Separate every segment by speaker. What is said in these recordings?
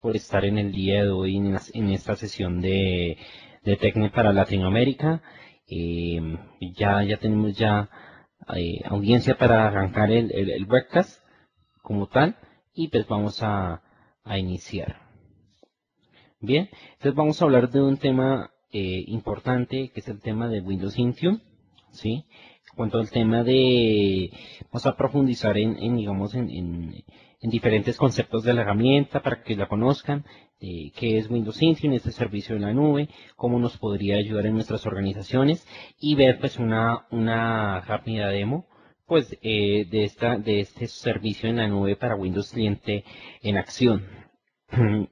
Speaker 1: por estar en el día de hoy en, esta sesión de, de para Latinoamérica. Eh, ya, ya tenemos ya eh, audiencia para arrancar el, el, webcast como tal y pues vamos a, a, iniciar. Bien, entonces vamos a hablar de un tema eh, importante que es el tema de Windows Intune, ¿sí? En cuanto al tema de, vamos a profundizar en, en digamos, en, en en diferentes conceptos de la herramienta para que la conozcan, eh, qué es Windows Intune, este servicio en la nube, cómo nos podría ayudar en nuestras organizaciones y ver pues una, una rápida demo pues eh, de, esta, de este servicio en la nube para Windows Cliente en acción.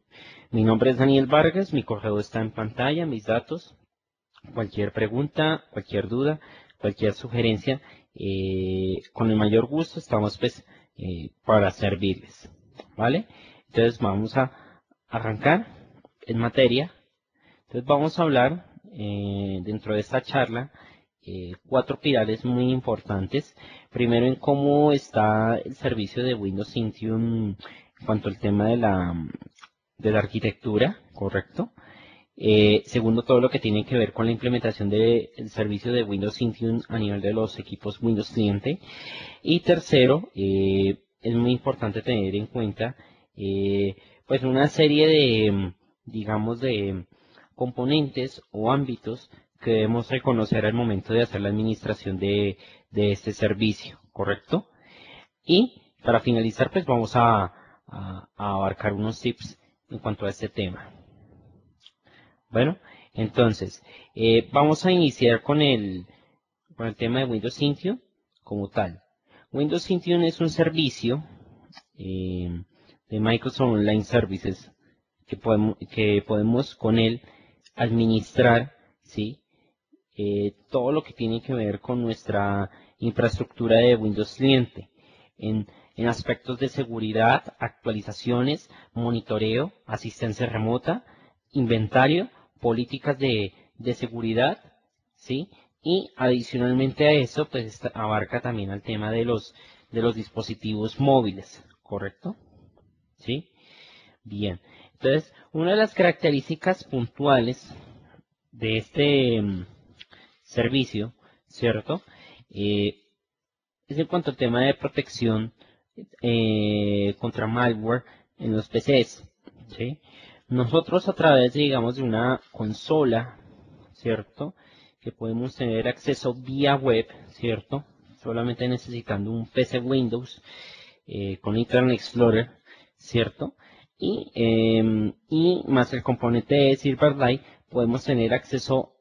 Speaker 1: mi nombre es Daniel Vargas, mi correo está en pantalla, mis datos, cualquier pregunta, cualquier duda, cualquier sugerencia, eh, con el mayor gusto estamos pues eh, para servirles. ¿Vale? Entonces vamos a arrancar en materia. Entonces vamos a hablar eh, dentro de esta charla eh, cuatro pilares muy importantes. Primero en cómo está el servicio de Windows Intune en cuanto al tema de la, de la arquitectura, ¿correcto? Eh, segundo, todo lo que tiene que ver con la implementación del servicio de Windows Intune a nivel de los equipos Windows Cliente. Y tercero, eh, es muy importante tener en cuenta eh, pues una serie de, digamos, de componentes o ámbitos que debemos reconocer al momento de hacer la administración de, este servicio, ¿correcto? Y para finalizar, pues vamos a abarcar unos tips en cuanto a este tema. Bueno, entonces, eh, vamos a iniciar con el, con el tema de Windows Intune como tal. Windows Intune es un servicio eh, de Microsoft Online Services que podemos, que podemos con él administrar ¿sí? Eh, todo lo que tiene que ver con nuestra infraestructura de Windows Cliente en, en aspectos de seguridad, actualizaciones, monitoreo, asistencia remota, inventario políticas de, seguridad, ¿sí? Y adicionalmente a eso, pues abarca también el tema de los, de los dispositivos móviles, ¿correcto? ¿Sí? Bien. Entonces, una de las características puntuales de este mm, servicio, ¿cierto? Eh, es en cuanto al tema de protección eh, contra malware en los PCs, ¿sí? Nosotros a través, digamos, de una consola, ¿cierto? Que podemos tener acceso vía web, ¿cierto? Solamente necesitando un PC Windows eh, con Internet Explorer, ¿cierto? Y, em, y más el componente de Silverlight, podemos tener acceso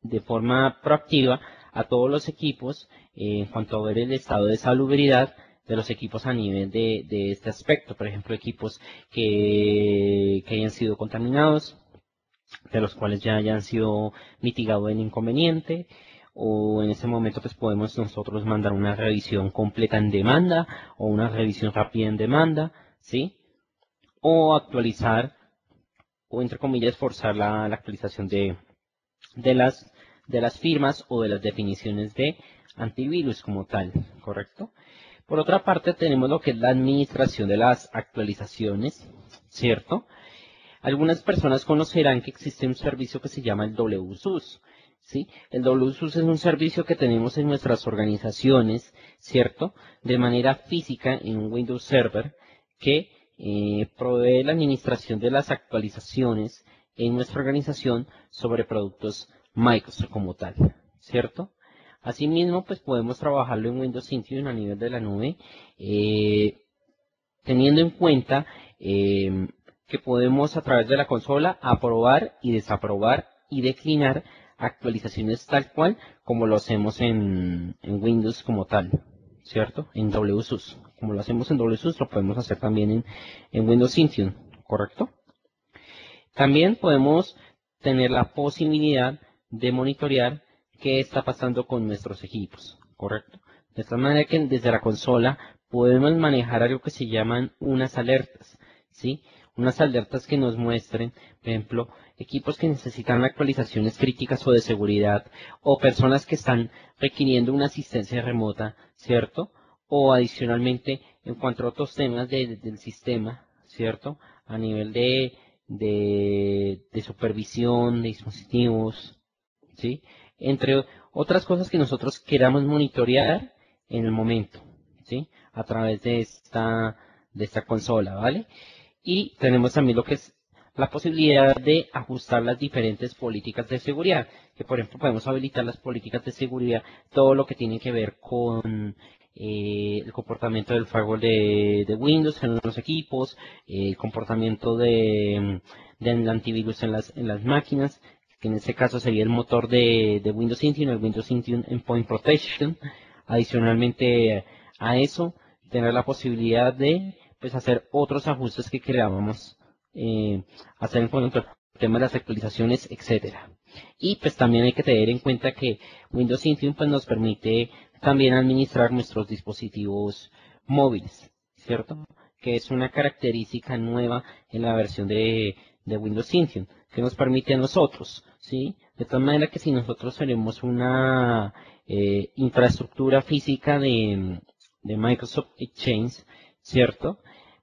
Speaker 1: de forma proactiva a todos los equipos eh, en cuanto a ver el estado de salubridad de los equipos a nivel de, este aspecto. Por ejemplo, equipos que, hayan sido contaminados, de los cuales ya hayan sido mitigado el inconveniente, o en ese momento pues podemos nosotros mandar una revisión completa en demanda o una revisión rápida en demanda, ¿sí? O actualizar o entre comillas forzar la, actualización de, de, las, de las firmas o de las definiciones de antivirus como tal, ¿correcto? Por otra parte, tenemos lo que es la administración de las actualizaciones, ¿cierto? Algunas personas conocerán que existe un servicio que se llama el WSUS. ¿sí? El WSUS es un servicio que tenemos en nuestras organizaciones, ¿cierto? De manera física en un Windows Server que eh, provee la administración de las actualizaciones en nuestra organización sobre productos Microsoft como tal, ¿cierto? Asimismo, pues podemos trabajarlo en Windows Intune a nivel de la nube, eh, teniendo en cuenta eh, que podemos a través de la consola aprobar y desaprobar y declinar actualizaciones tal cual como lo hacemos en, Windows como tal, ¿cierto? En WSUS. Como lo hacemos en WSUS, lo podemos hacer también en, en Windows Intune, ¿correcto? También podemos tener la posibilidad de monitorear qué está pasando con nuestros equipos, ¿correcto? De esta manera que desde la consola podemos manejar algo que se llaman unas alertas, ¿sí? Unas alertas que nos muestren, por ejemplo, equipos que necesitan actualizaciones críticas o de seguridad, o personas que están requiriendo una asistencia remota, ¿cierto? O adicionalmente, en cuanto a otros temas del sistema, ¿cierto? A nivel de, de, supervisión de dispositivos, ¿sí? Entre otras cosas que nosotros queramos monitorear en el momento, ¿sí? A través de esta, de esta consola, ¿vale? Y tenemos también lo que es la posibilidad de ajustar las diferentes políticas de seguridad, que por ejemplo podemos habilitar las políticas de seguridad, todo lo que tiene que ver con eh, el comportamiento del firewall de, Windows en los equipos, el comportamiento de, del antivirus en las, en las máquinas, que en este caso sería el motor de, Windows Intune, el Windows Intune Endpoint Protection. Adicionalmente a eso, tener la posibilidad de pues, hacer otros ajustes que querábamos eh, hacer en cuanto al tema de las actualizaciones, etcétera. Y pues también hay que tener en cuenta que Windows Intune pues, nos permite también administrar nuestros dispositivos móviles, ¿cierto? Que es una característica nueva en la versión de, Windows Intune, que nos permite a nosotros, ¿sí? De tal manera que si nosotros tenemos una eh, infraestructura física de, Microsoft Exchange, ¿cierto?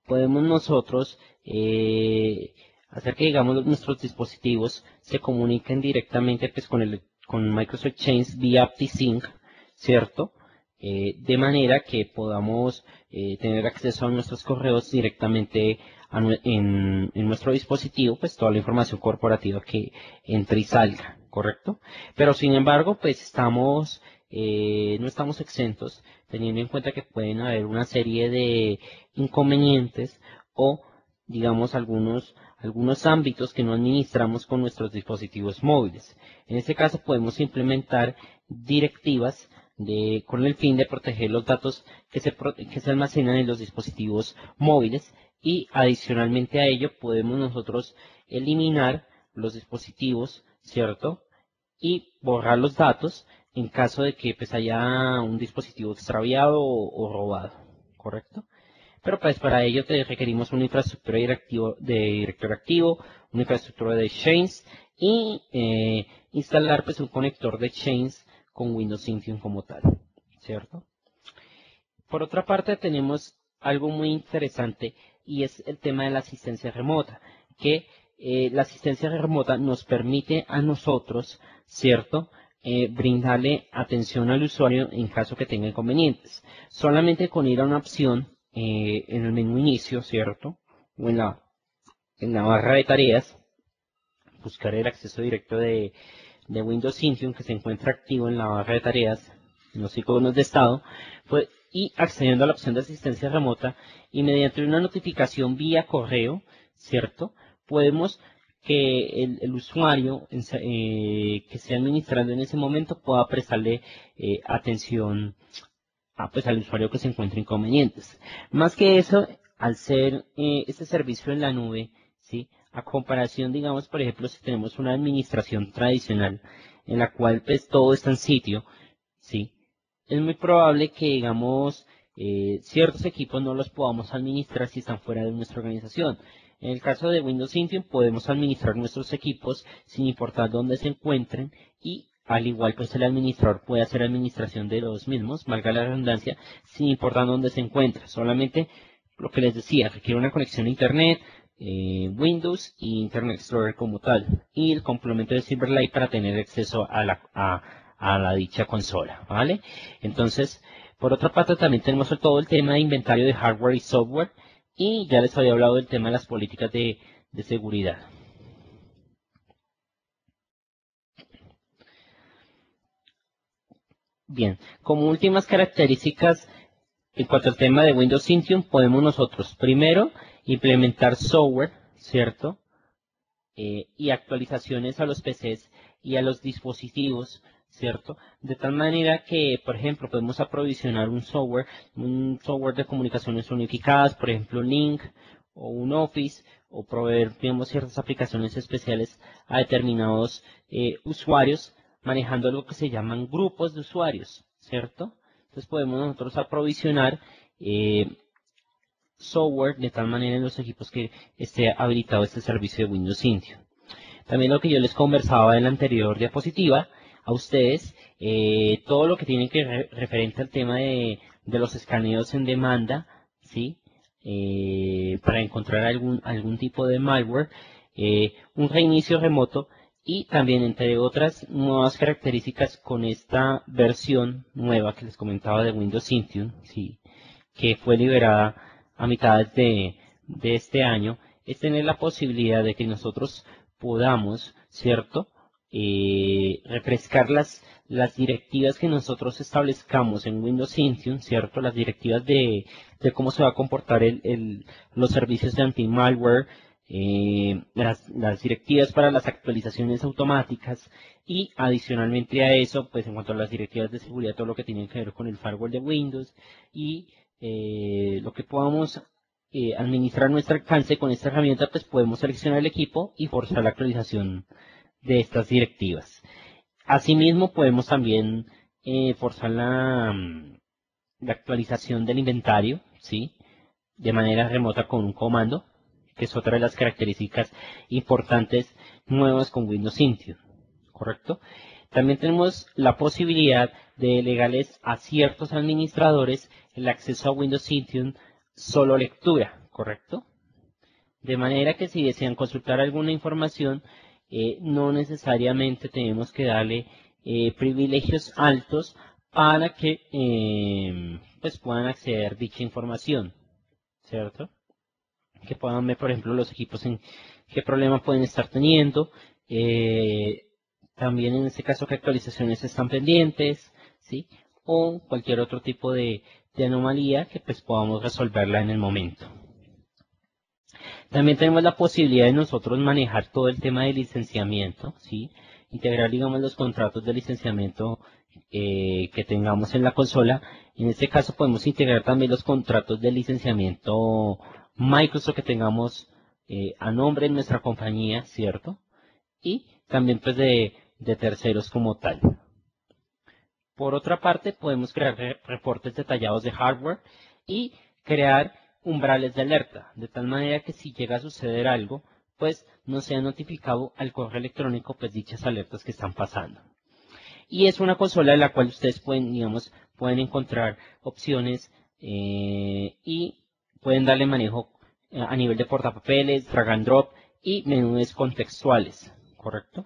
Speaker 1: Podemos nosotros eh, hacer que, digamos, nuestros dispositivos se comuniquen directamente pues, con, el, con Microsoft Exchange vía AptiSync, ¿cierto? Eh, de manera que podamos eh, tener acceso a nuestros correos directamente en, nuestro dispositivo, pues toda la información corporativa que entre y salga, ¿correcto? Pero sin embargo, pues estamos, eh, no estamos exentos, teniendo en cuenta que pueden haber una serie de inconvenientes o, digamos, algunos, algunos ámbitos que no administramos con nuestros dispositivos móviles. En este caso podemos implementar directivas con el fin de proteger los datos que se, que se almacenan en los dispositivos móviles y adicionalmente a ello podemos nosotros eliminar los dispositivos, ¿cierto? Y borrar los datos en caso de que pues, haya un dispositivo extraviado o, robado, ¿correcto? Pero pues para ello te requerimos una infraestructura de director activo, una infraestructura de Chains y eh, instalar pues un conector de Chains con Windows Intune como tal, ¿cierto? Por otra parte tenemos algo muy interesante y es el tema de la asistencia remota, que eh, la asistencia remota nos permite a nosotros, ¿cierto?, eh, brindarle atención al usuario en caso que tenga inconvenientes. Solamente con ir a una opción eh, en el menú inicio, ¿cierto? O en la, en la barra de tareas, buscar el acceso directo de, de Windows Intune que se encuentra activo en la barra de tareas, en los iconos de estado, pues, y accediendo a la opción de asistencia remota y mediante una notificación vía correo, ¿cierto? Podemos que el, usuario eh, que esté administrando en ese momento pueda prestarle eh, atención a, pues, al usuario que se encuentre inconvenientes. Más que eso, al ser eh, este servicio en la nube, ¿sí? A comparación, digamos, por ejemplo, si tenemos una administración tradicional en la cual pues todo está en sitio, ¿sí? Es muy probable que, digamos, eh, ciertos equipos no los podamos administrar si están fuera de nuestra organización. En el caso de Windows Intune podemos administrar nuestros equipos sin importar dónde se encuentren y al igual pues el administrador puede hacer administración de los mismos, valga la redundancia, sin importar dónde se encuentra. Solamente lo que les decía, requiere una conexión a Internet, eh, Windows y Internet Explorer como tal y el complemento de Silverlight para tener acceso a la, a, la dicha consola, ¿vale? Entonces, por otra parte también tenemos todo el tema de inventario de hardware y software y ya les había hablado del tema de las políticas de, de seguridad. Bien, como últimas características en cuanto al tema de Windows Intune, podemos nosotros primero implementar software, ¿cierto? Eh, y actualizaciones a los PCs y a los dispositivos, ¿cierto? De tal manera que, por ejemplo, podemos aprovisionar un software, un software de comunicaciones unificadas, por ejemplo, Link o un Office, o proveer, digamos, ciertas aplicaciones especiales a determinados eh, usuarios, manejando lo que se llaman grupos de usuarios, ¿cierto? Entonces podemos nosotros aprovisionar eh, software de tal manera en los equipos que esté habilitado este servicio de Windows Intune. También lo que yo les conversaba en la anterior diapositiva a ustedes, eh, todo lo que tiene que referente al tema de, los escaneos en demanda, ¿sí? eh, para encontrar algún, algún tipo de malware, eh, un reinicio remoto y también entre otras nuevas características con esta versión nueva que les comentaba de Windows Intune, ¿sí? que fue liberada a mitad de, este año, es tener la posibilidad de que nosotros podamos, ¿cierto? Eh, refrescar las, las directivas que nosotros establezcamos en Windows Intune, ¿cierto? Las directivas de, de cómo se va a comportar el, el, los servicios de anti-malware, eh, las, las, directivas para las actualizaciones automáticas y adicionalmente a eso, pues en cuanto a las directivas de seguridad, todo lo que tiene que ver con el firewall de Windows y eh, lo que podamos eh, administrar nuestro alcance con esta herramienta, pues podemos seleccionar el equipo y forzar la actualización de estas directivas. Asimismo, podemos también eh, forzar la, mm, la, actualización del inventario, ¿sí? De manera remota con un comando, que es otra de las características importantes nuevas con Windows Intune, ¿correcto? También tenemos la posibilidad de delegarles a ciertos administradores el acceso a Windows Intune solo lectura, ¿correcto? De manera que si desean consultar alguna información, eh, no necesariamente tenemos que darle eh, privilegios altos para que eh, pues puedan acceder a dicha información, ¿cierto? Que puedan ver, por ejemplo, los equipos en qué problema pueden estar teniendo, también en este caso qué actualizaciones están pendientes, ¿sí? O cualquier otro tipo de, de anomalía que pues podamos resolverla en el momento. También tenemos la posibilidad de nosotros manejar todo el tema de licenciamiento, ¿sí? Integrar, digamos, los contratos de licenciamiento eh, que tengamos en la consola. En este caso podemos integrar también los contratos de licenciamiento Microsoft que tengamos eh, a nombre de nuestra compañía, ¿cierto? Y también pues de, de terceros como tal. Por otra parte, podemos crear reportes detallados de hardware y crear umbrales de alerta, de tal manera que si llega a suceder algo, pues no sea notificado al correo electrónico pues dichas alertas que están pasando. Y es una consola en la cual ustedes pueden, digamos, pueden encontrar opciones eh, y pueden darle manejo eh, a nivel de portapapeles, drag and drop y menús contextuales, ¿correcto?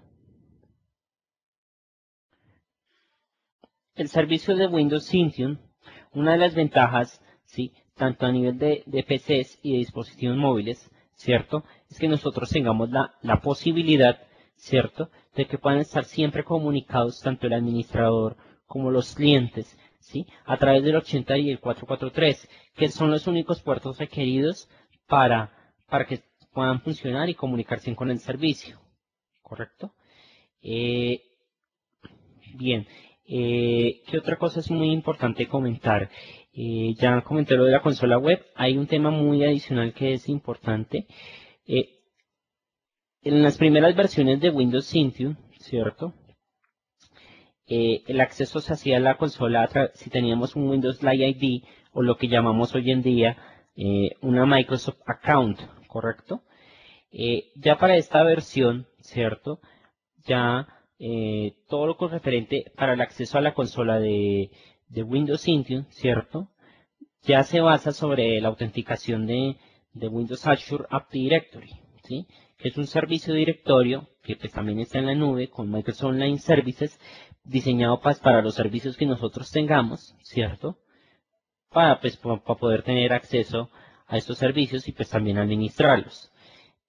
Speaker 1: El servicio de Windows Intune, una de las ventajas, ¿sí? tanto a nivel de, PCs y de dispositivos móviles, ¿cierto? Es que nosotros tengamos la, la posibilidad, ¿cierto? De que puedan estar siempre comunicados tanto el administrador como los clientes, ¿sí? A través del 80 y el 443, que son los únicos puertos requeridos para, para que puedan funcionar y comunicarse con el servicio, ¿correcto? Eh, bien, eh, ¿qué otra cosa es muy importante comentar? Eh, ya comenté lo de la consola web. Hay un tema muy adicional que es importante. Eh, en las primeras versiones de Windows Intune, ¿cierto? El acceso se hacía a la consola si teníamos un Windows Live ID o lo que llamamos hoy en día una Microsoft Account, ¿correcto? ya para esta versión, ¿cierto? Ya todo lo referente para el acceso a la consola de, de Windows Intune, ¿cierto? Ya se basa sobre la autenticación de, Windows Azure App Directory, ¿sí? Que es un servicio de directorio que pues, también está en la nube con Microsoft Online Services, diseñado pues, para los servicios que nosotros tengamos, ¿cierto? Para, pues, para poder tener acceso a estos servicios y pues también administrarlos.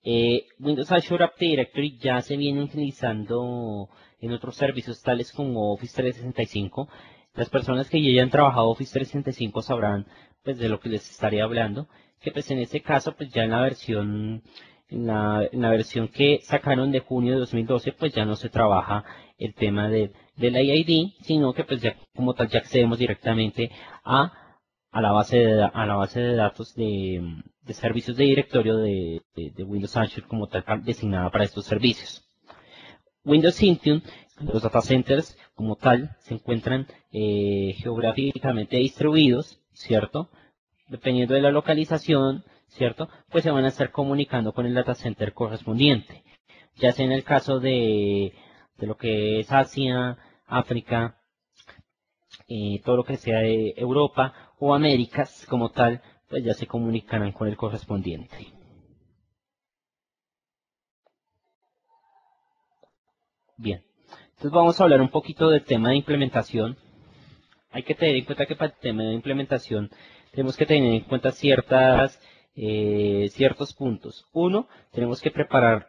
Speaker 1: Eh, Windows Azure App Directory ya se viene utilizando en otros servicios tales como Office 365 las personas que ya hayan trabajado Office 365 sabrán pues de lo que les estaría hablando, que pues en este caso pues ya en la versión en la, versión que sacaron de junio de 2012 pues ya no se trabaja el tema de, del IID, sino que pues ya como tal ya accedemos directamente a, a la base de, a la base de datos de, servicios de directorio de, de, Windows Azure como tal designada para estos servicios. Windows Intune los data centers como tal se encuentran eh, geográficamente distribuidos, ¿cierto? Dependiendo de la localización, ¿cierto? Pues se van a estar comunicando con el data center correspondiente. Ya sea en el caso de, de lo que es Asia, África, eh, todo lo que sea de Europa o Américas como tal, pues ya se comunicarán con el correspondiente. Bien, entonces vamos a hablar un poquito del tema de implementación. Hay que tener en cuenta que para el tema de implementación tenemos que tener en cuenta ciertas, eh, ciertos puntos. Uno, tenemos que preparar,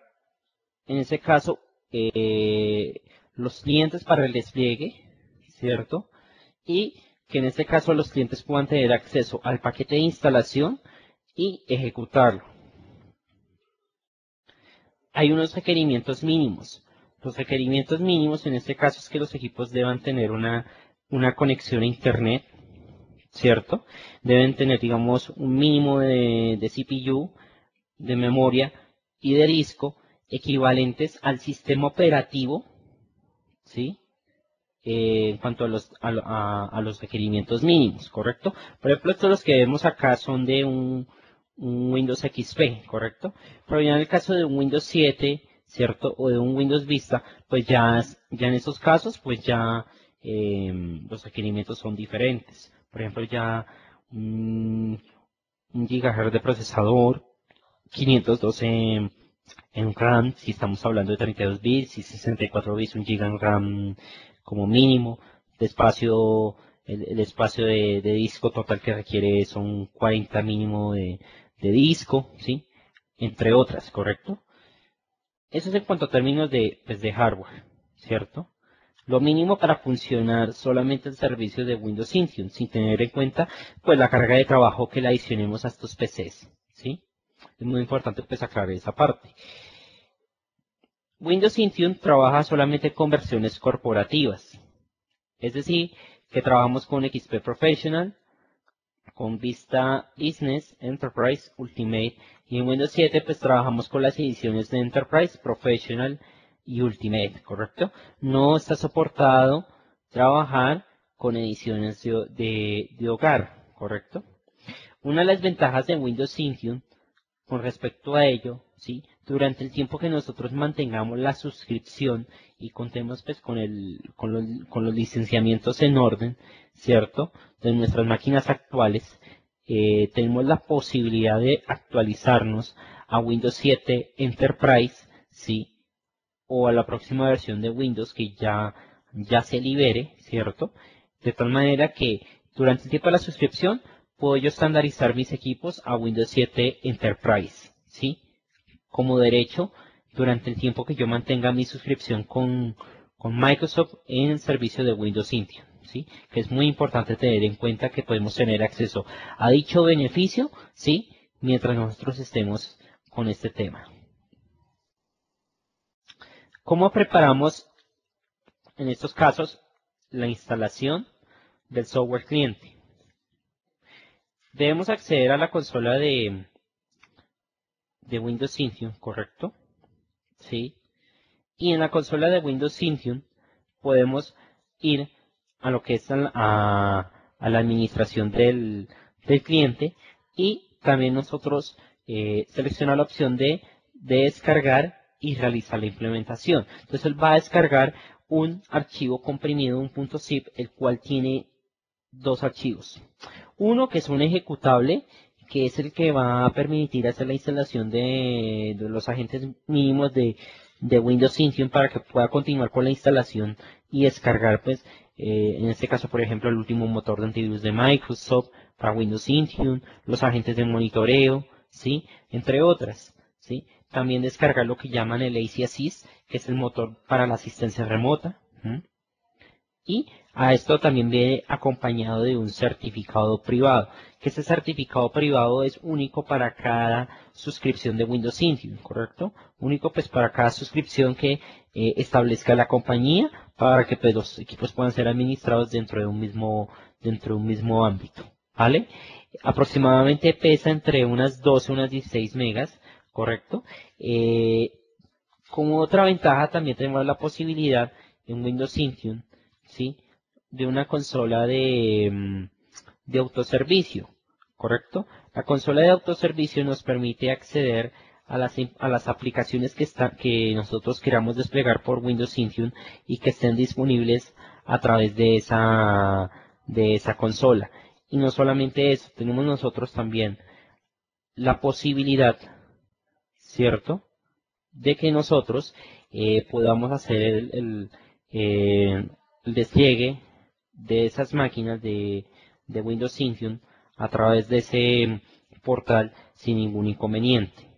Speaker 1: en ese caso, eh, los clientes para el despliegue, ¿cierto? Y que en este caso los clientes puedan tener acceso al paquete de instalación y ejecutarlo. Hay unos requerimientos mínimos. Los requerimientos mínimos en este caso es que los equipos deban tener una, una conexión a Internet, ¿cierto? Deben tener, digamos, un mínimo de, de CPU, de memoria y de disco equivalentes al sistema operativo, ¿sí? Eh, en cuanto a los, a, los requerimientos mínimos, ¿correcto? Por ejemplo, estos los que vemos acá son de un, Windows XP, ¿correcto? Pero ya en el caso de un Windows 7, ¿cierto? O de un Windows Vista, pues ya, ya en esos casos, pues ya em, los requerimientos son diferentes. Por ejemplo, ya un, un de procesador, 512 en RAM, si estamos hablando de 32 bits, y 64 bits, un GB en RAM como mínimo, de espacio, el, espacio de, disco total que requiere son 40 mínimo de, disco, ¿sí? Entre otras, ¿correcto? Eso es en cuanto a términos de, pues, de hardware, ¿cierto? Lo mínimo para funcionar solamente el servicio de Windows Intune, sin tener en cuenta pues la carga de trabajo que le adicionemos a estos PCs, ¿sí? Es muy importante pues aclarar esa parte. Windows Intune trabaja solamente con versiones corporativas. Es decir, que trabajamos con XP Professional, con Vista Business, Enterprise, Ultimate y en Windows 7 pues trabajamos con las ediciones de Enterprise, Professional y Ultimate, ¿correcto? No está soportado trabajar con ediciones de, de hogar, ¿correcto? Una de las ventajas de Windows Intune con respecto a ello, durante el tiempo que nosotros mantengamos la suscripción y contemos pues con, los, licenciamientos en orden, ¿cierto? De nuestras máquinas actuales, eh, tenemos la posibilidad de actualizarnos a Windows 7 Enterprise, ¿sí? O a la próxima versión de Windows que ya, ya se libere, ¿cierto? De tal manera que durante el tiempo de la suscripción puedo yo estandarizar mis equipos a Windows 7 Enterprise, ¿sí? Como derecho durante el tiempo que yo mantenga mi suscripción con, Microsoft en el servicio de Windows Intune. ¿sí? Que es muy importante tener en cuenta que podemos tener acceso a dicho beneficio, ¿sí? Mientras nosotros estemos con este tema. ¿Cómo preparamos en estos casos la instalación del software cliente? Debemos acceder a la consola de, de Windows Intune, ¿correcto? ¿Sí? Y en la consola de Windows Intune podemos ir a lo que es a, la administración del, cliente y también nosotros eh, seleccionar la opción de, descargar y realizar la implementación. Entonces él va a descargar un archivo comprimido, un .zip, el cual tiene dos archivos. Uno que es un ejecutable que es el que va a permitir hacer la instalación de, los agentes mínimos de, Windows Intune para que pueda continuar con la instalación y descargar, pues, eh, en este caso, por ejemplo, el último motor de antivirus de Microsoft para Windows Intune, los agentes de monitoreo, ¿sí? Entre otras, ¿sí? También descargar lo que llaman el AC Assist, que es el motor para la asistencia remota. Y a esto también viene acompañado de un certificado privado, que ese certificado privado es único para cada suscripción de Windows Intune, ¿correcto? Único pues para cada suscripción que eh, establezca la compañía para que pues, los equipos puedan ser administrados dentro de un mismo, dentro de un mismo ámbito, ¿vale? Aproximadamente pesa entre unas 12 y unas 16 megas, ¿correcto? Eh, como otra ventaja también tenemos la posibilidad en Windows Intune, ¿sí? de una consola de, mm, de autoservicio, ¿correcto? La consola de autoservicio nos permite acceder a las, a las aplicaciones que, que nosotros queramos desplegar por Windows Intune y que estén disponibles a través de esa, de esa consola. Y no solamente eso, tenemos nosotros también la posibilidad, ¿cierto? De que nosotros eh, podamos hacer el, el, despliegue de esas máquinas de, Windows Intune a través de ese portal sin ningún inconveniente.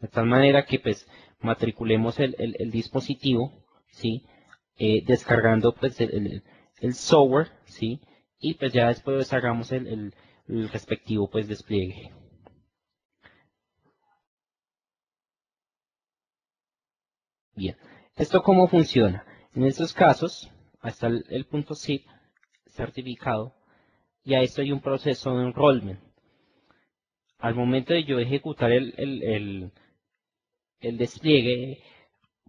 Speaker 1: De tal manera que pues matriculemos el, dispositivo, ¿sí? Eh, descargando pues el, software, ¿sí? Y pues ya después hagamos el, respectivo pues despliegue. Bien, ¿esto cómo funciona? En estos casos, hasta el, punto certificado, ya esto hay un proceso de enrollment. Al momento de yo ejecutar el, el despliegue,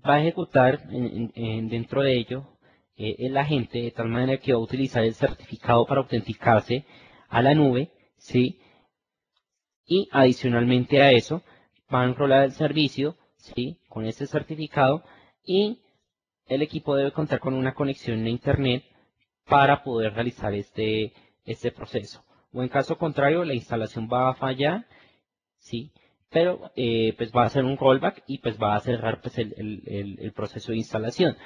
Speaker 1: va a ejecutar dentro de ello eh, el agente de tal manera que va a utilizar el certificado para autenticarse a la nube, ¿sí? Y adicionalmente a eso, va a enrolar el servicio, ¿sí? Con este certificado y el equipo debe contar con una conexión a internet para poder realizar este, este proceso. O en caso contrario, la instalación va a fallar, ¿sí? pero eh, pues va a hacer un rollback y pues va a cerrar pues el, proceso de instalación.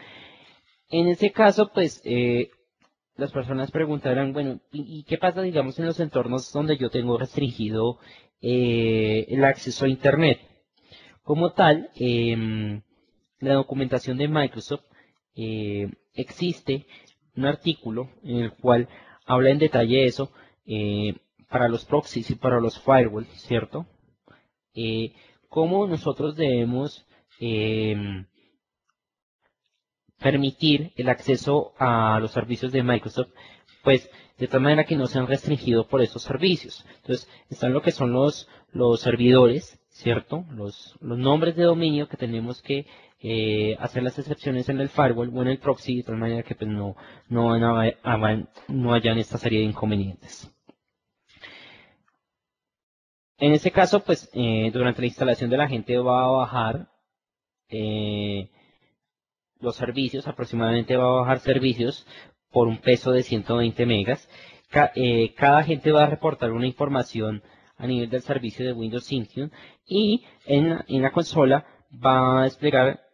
Speaker 1: En ese caso, pues eh, las personas preguntarán, bueno, ¿y, qué pasa, digamos, en los entornos donde yo tengo restringido eh, el acceso a Internet? Como tal, em, la documentación de Microsoft existe un artículo en el cual habla en detalle eso para los proxies y para los firewalls, ¿cierto? eh, cómo nosotros debemos em, permitir el acceso a los servicios de Microsoft, pues de tal manera que no sean restringidos por esos servicios. Entonces, están lo que son los, los servidores, ¿cierto? Los, los nombres de dominio que tenemos que eh, hacer las excepciones en el firewall o en el proxy, de tal manera que pues, no, no, no hayan esta serie de inconvenientes. En este caso, pues eh, durante la instalación de la gente va a bajar eh, los servicios, aproximadamente va a bajar servicios por un peso de 120 megas. Cada gente va a reportar una información a nivel del servicio de Windows Intune y en, en la consola va a desplegar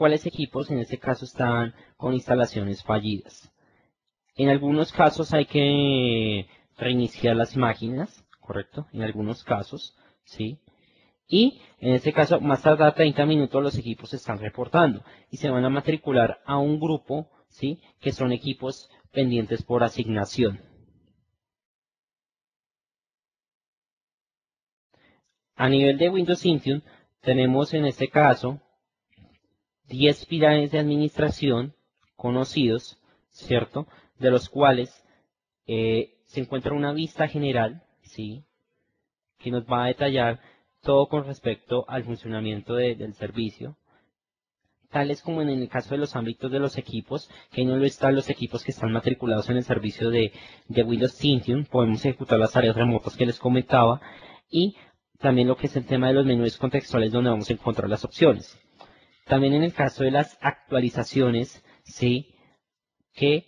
Speaker 1: cuáles equipos en este caso están con instalaciones fallidas. En algunos casos hay que reiniciar las máquinas ¿correcto? En algunos casos, ¿sí? Y en este caso, más tarde 30 minutos los equipos se están reportando y se van a matricular a un grupo, ¿sí? Que son equipos pendientes por asignación. A nivel de Windows Intune, tenemos en este caso 10 pilares de administración conocidos, ¿cierto? De los cuales eh, se encuentra una vista general, ¿sí? que nos va a detallar todo con respecto al funcionamiento del servicio, tales como en el caso de los ámbitos de los equipos, que no lo están los equipos que están matriculados en el servicio de, Windows Intune, podemos ejecutar las tareas remotas que les comentaba, y también lo que es el tema de los menús contextuales donde vamos a encontrar las opciones. También en el caso de las actualizaciones, sí, que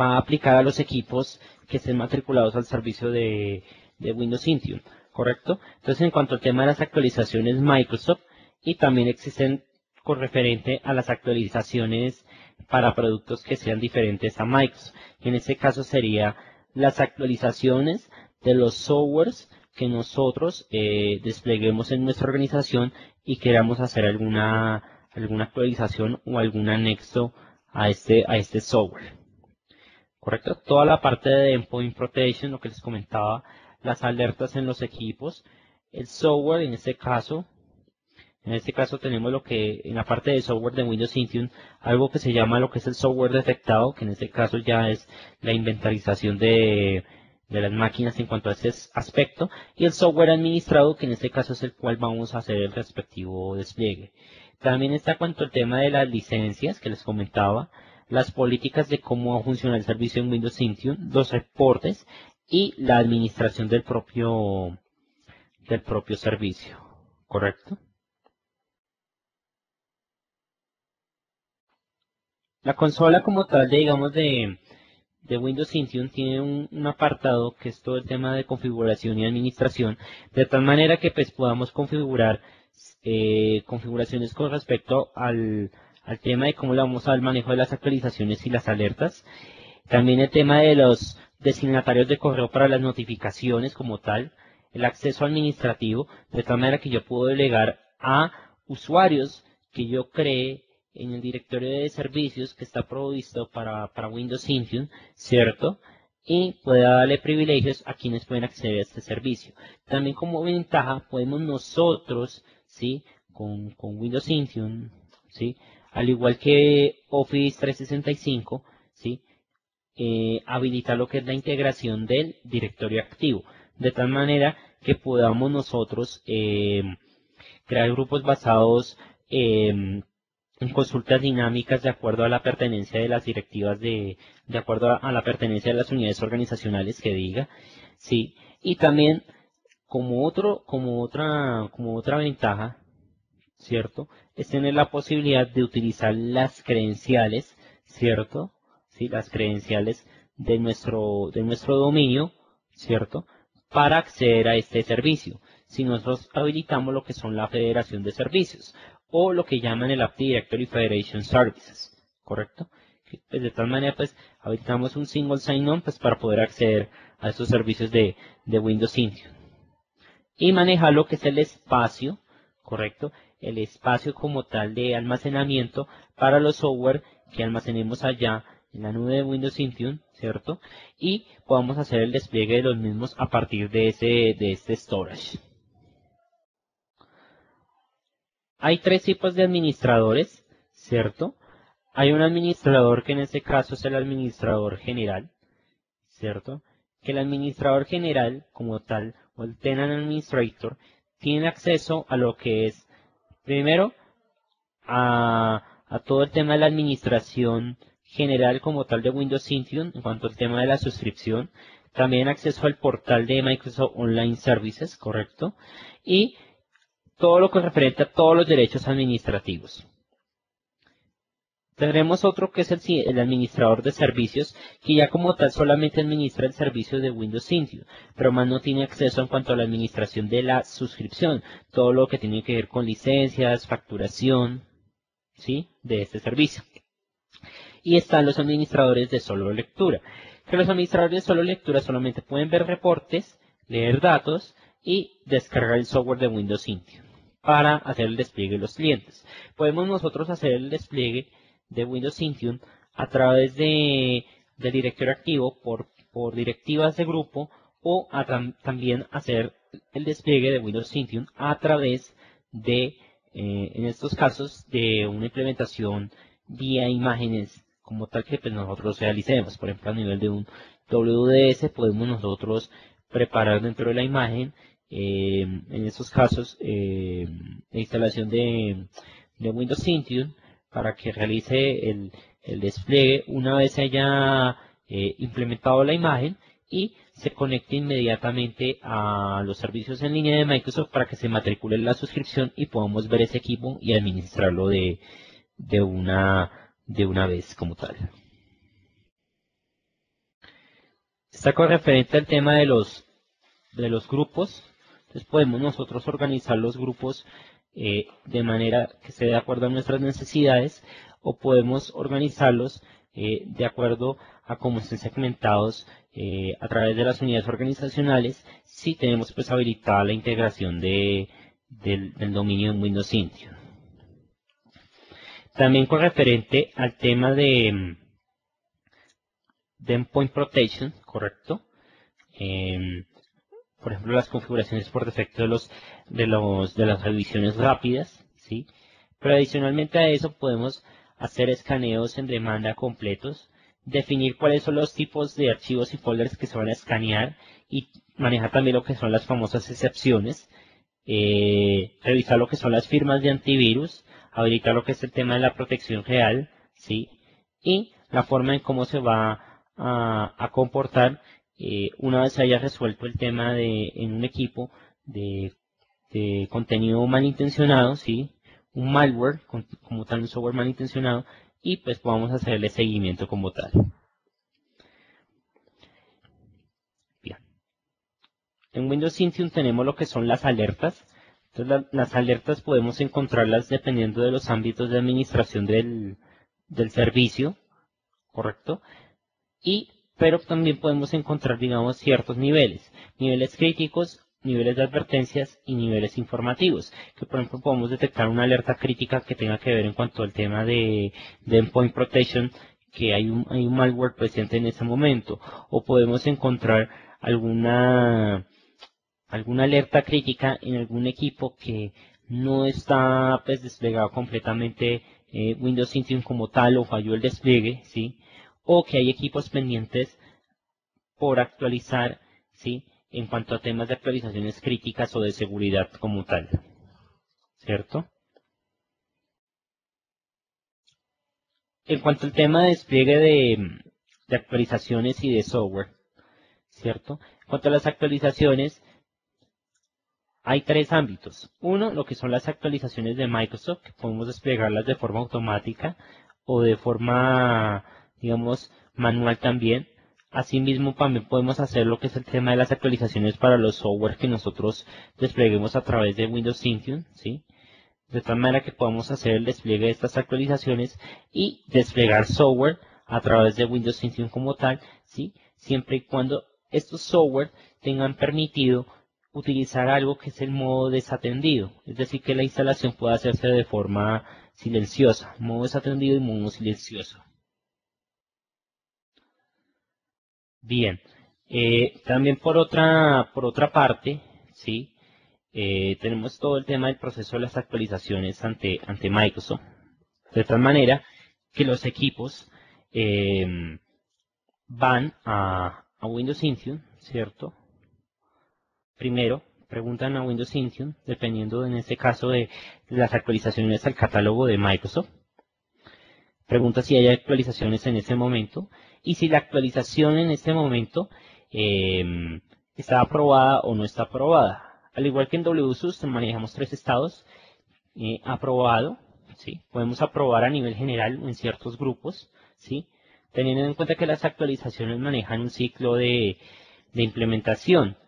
Speaker 1: va a aplicar a los equipos que estén matriculados al servicio de, Windows Intune, ¿correcto? Entonces, en cuanto al tema de las actualizaciones Microsoft, y también existen con referente a las actualizaciones para productos que sean diferentes a Microsoft. En este caso sería las actualizaciones de los softwares que nosotros eh, despleguemos en nuestra organización y queramos hacer alguna, alguna actualización o algún anexo a este, a este software. ¿Correcto? Toda la parte de Endpoint Protection, lo que les comentaba, las alertas en los equipos, el software en este caso, en este caso tenemos lo que en la parte de software de Windows Intune, algo que se llama lo que es el software detectado, que en este caso ya es la inventarización de, de las máquinas en cuanto a ese aspecto, y el software administrado, que en este caso es el cual vamos a hacer el respectivo despliegue. También está cuanto al tema de las licencias que les comentaba, las políticas de cómo funciona el servicio en Windows Intune, los reportes y la administración del propio, del propio servicio. ¿Correcto? La consola como tal, digamos, de, de Windows Intune tiene un, apartado que es todo el tema de configuración y administración, de tal manera que pues podamos configurar eh, configuraciones con respecto al, al tema de cómo le vamos al manejo de las actualizaciones y las alertas. También el tema de los destinatarios de correo para las notificaciones como tal, el acceso administrativo, de tal manera que yo puedo delegar a usuarios que yo cree en el directorio de servicios que está provisto para, Windows Intune, ¿cierto? Y pueda darle privilegios a quienes pueden acceder a este servicio. También como ventaja podemos nosotros, ¿sí? Con, con Windows Intune, ¿sí? Al igual que Office 365, ¿sí? Eh, habilitar lo que es la integración del directorio activo. De tal manera que podamos nosotros eh, crear grupos basados en consultas dinámicas de acuerdo a la pertenencia de las directivas de, de acuerdo a, la pertenencia de las unidades organizacionales que diga, sí, y también como otro, como otra, como otra ventaja, ¿cierto? Es tener la posibilidad de utilizar las credenciales, ¿cierto? Sí, las credenciales de nuestro, de nuestro dominio, ¿cierto? Para acceder a este servicio. Si nosotros habilitamos lo que son la federación de servicios o lo que llaman el App Directory Federation Services, ¿correcto? Pues de tal manera, pues, habilitamos un single sign-on pues, para poder acceder a estos servicios de, Windows Intune. Y manejar lo que es el espacio, ¿correcto? El espacio como tal de almacenamiento para los software que almacenemos allá en la nube de Windows Intune, ¿cierto? Y podamos hacer el despliegue de los mismos a partir de, ese, de este storage. Hay tres tipos de administradores, ¿cierto? Hay un administrador que en este caso es el administrador general, ¿cierto? Que el administrador general, como tal, o el tenant administrator, tiene acceso a lo que es, primero, a, todo el tema de la administración general como tal de Windows Intune, en cuanto al tema de la suscripción, también acceso al portal de Microsoft Online Services, ¿correcto? Y todo lo que referente a todos los derechos administrativos. Tendremos otro que es el, administrador de servicios, que ya como tal solamente administra el servicio de Windows Intune, pero más no tiene acceso en cuanto a la administración de la suscripción, todo lo que tiene que ver con licencias, facturación, ¿sí? De este servicio. Y están los administradores de solo lectura, que los administradores de solo lectura solamente pueden ver reportes, leer datos y descargar el software de Windows Intune para hacer el despliegue de los clientes. Podemos nosotros hacer el despliegue de Windows Intune a través de, del directorio activo por, por directivas de grupo o también hacer el despliegue de Windows Intune a través de, eh, en estos casos, de una implementación vía imágenes como tal que pues, nosotros realicemos. Por ejemplo, a nivel de un WDS podemos nosotros preparar dentro de la imagen eh, en estos casos eh, la instalación de, Windows Intune para que realice el, despliegue una vez haya eh, implementado la imagen y se conecte inmediatamente a los servicios en línea de Microsoft para que se matricule la suscripción y podamos ver ese equipo y administrarlo de, una, de una vez como tal. Está con referente al tema de los, de los grupos. Entonces podemos nosotros organizar los grupos eh, de manera que esté de acuerdo a nuestras necesidades o podemos organizarlos eh, de acuerdo a cómo estén segmentados eh, a través de las unidades organizacionales si tenemos pues habilitada la integración de, del, dominio en Windows Intune. También con referente al tema de, de Endpoint Protection, correcto. Em, por ejemplo, las configuraciones por defecto de los de los de las revisiones rápidas, ¿sí? Pero adicionalmente a eso podemos hacer escaneos en demanda completos, definir cuáles son los tipos de archivos y folders que se van a escanear y manejar también lo que son las famosas excepciones, eh, revisar lo que son las firmas de antivirus, habilitar lo que es el tema de la protección real, ¿sí? Y la forma en cómo se va a, a comportar eh, una vez haya resuelto el tema de, en un equipo de, contenido malintencionado, ¿sí? un malware, como tal un software malintencionado, y pues podamos hacerle seguimiento como tal. Bien. En Windows Intune tenemos lo que son las alertas. Entonces, las alertas podemos encontrarlas dependiendo de los ámbitos de administración del, del servicio, ¿correcto? Y pero también podemos encontrar, digamos, ciertos niveles. Niveles críticos, niveles de advertencias y niveles informativos. Que por ejemplo podemos detectar una alerta crítica que tenga que ver en cuanto al tema de, endpoint protection, que hay un, hay un malware presente en ese momento. O podemos encontrar alguna alguna alerta crítica en algún equipo que no está pues, desplegado completamente eh, Windows Intune como tal o falló el despliegue, ¿sí? O que hay equipos pendientes por actualizar, ¿sí? En cuanto a temas de actualizaciones críticas o de seguridad como tal, ¿cierto? En cuanto al tema de despliegue de, de actualizaciones y de software, ¿cierto? En cuanto a las actualizaciones, hay tres ámbitos. Uno, lo que son las actualizaciones de Microsoft, que podemos desplegarlas de forma automática o de forma, digamos, manual también. Asimismo, también podemos hacer lo que es el tema de las actualizaciones para los software que nosotros despleguemos a través de Windows Intune, ¿sí? De tal manera que podamos hacer el despliegue de estas actualizaciones y desplegar software a través de Windows Intune como tal, ¿sí? Siempre y cuando estos software tengan permitido utilizar algo que es el modo desatendido, es decir, que la instalación pueda hacerse de forma silenciosa, modo desatendido y modo silencioso. Bien, eh, también por otra, por otra parte, ¿sí? Eh, tenemos todo el tema del proceso de las actualizaciones ante, ante Microsoft, de tal manera que los equipos eh, van a, a Windows Intune, ¿cierto? Primero, preguntan a Windows Intune, dependiendo en este caso de las actualizaciones al catálogo de Microsoft. Pregunta si hay actualizaciones en ese momento y si la actualización en este momento em, está aprobada o no está aprobada. Al igual que en WSUS manejamos tres estados. Eh, aprobado, ¿sí? podemos aprobar a nivel general en ciertos grupos, ¿sí? teniendo en cuenta que las actualizaciones manejan un ciclo de, de implementación.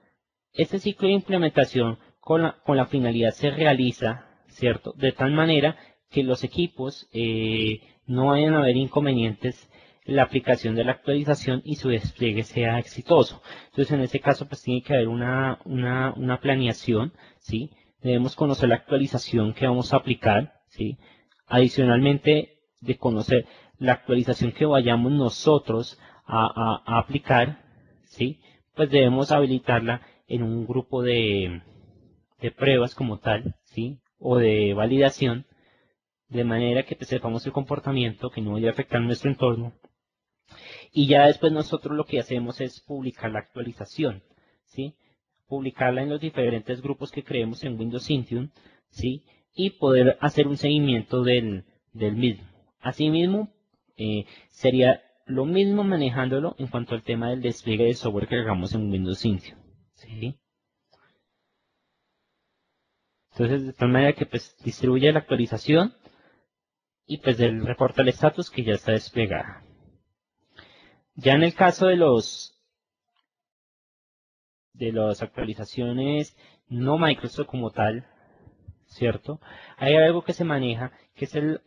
Speaker 1: Este ciclo de implementación con la, finalidad se realiza, ¿cierto? De tal manera que los equipos eh, no vayan a haber inconvenientes en la aplicación de la actualización y su despliegue sea exitoso. Entonces, en este caso, pues tiene que haber una, una, planeación, ¿sí? Debemos conocer la actualización que vamos a aplicar, ¿sí? Adicionalmente, de conocer la actualización que vayamos nosotros a, a aplicar, ¿sí? Pues debemos habilitarla en un grupo de, de pruebas como tal, ¿sí? O de validación, de manera que pues, sepamos el comportamiento, que no vaya a afectar nuestro entorno. Y ya después nosotros lo que hacemos es publicar la actualización, ¿sí? Publicarla en los diferentes grupos que creemos en Windows Intune, ¿sí? Y poder hacer un seguimiento del, del mismo. Asimismo, eh, sería lo mismo manejándolo en cuanto al tema del despliegue de software que hagamos en Windows Intune. Entonces, de tal manera que pues distribuye la actualización y pues del reporta el estatus que ya está desplegada. Ya en el caso de los de las actualizaciones no Microsoft como tal, ¿cierto? Hay algo que se maneja que es el,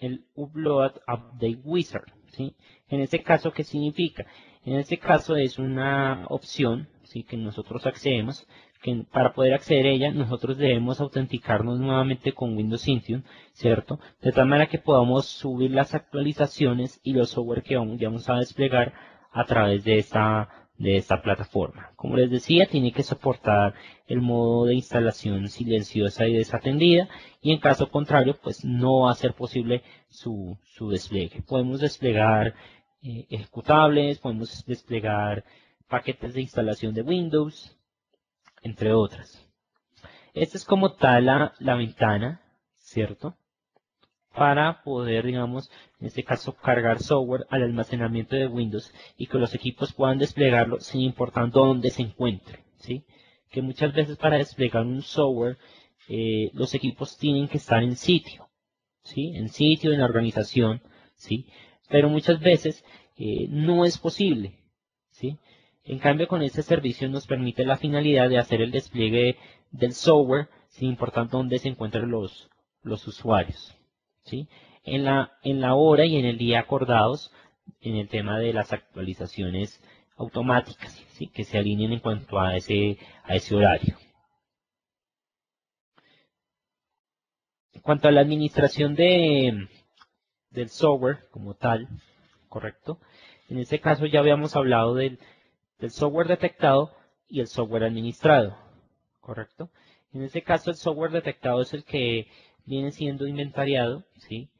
Speaker 1: el, Upload Update Wizard, ¿sí? En este caso, ¿qué significa? En este caso es una opción ¿sí? que nosotros accedemos, que para poder acceder a ella nosotros debemos autenticarnos nuevamente con Windows Intune, ¿cierto? De tal manera que podamos subir las actualizaciones y los software que vamos a desplegar a través de esta, de esta plataforma. Como les decía, tiene que soportar el modo de instalación silenciosa y desatendida y en caso contrario, pues no va a ser posible su, su despliegue. Podemos desplegar eh, ejecutables, podemos desplegar paquetes de instalación de Windows, entre otras. Esta es como tal la, la ventana, ¿cierto? Para poder, digamos, en este caso, cargar software al almacenamiento de Windows y que los equipos puedan desplegarlo sin importar dónde se encuentre, ¿sí? Que muchas veces para desplegar un software, eh, los equipos tienen que estar en sitio, ¿sí? En sitio, en la organización, ¿sí? Pero muchas veces eh, no es posible, ¿sí? En cambio, con este servicio nos permite la finalidad de hacer el despliegue del software sin importar dónde se encuentren los, los usuarios. ¿sí? En, la, en la hora y en el día acordados en el tema de las actualizaciones automáticas, ¿sí? que se alineen en cuanto a ese, a ese horario. En cuanto a la administración de, del software como tal, ¿correcto? En este caso ya habíamos hablado del, del software detectado y el software administrado, ¿correcto? En este caso el software detectado es el que viene siendo inventariado, ¿sí?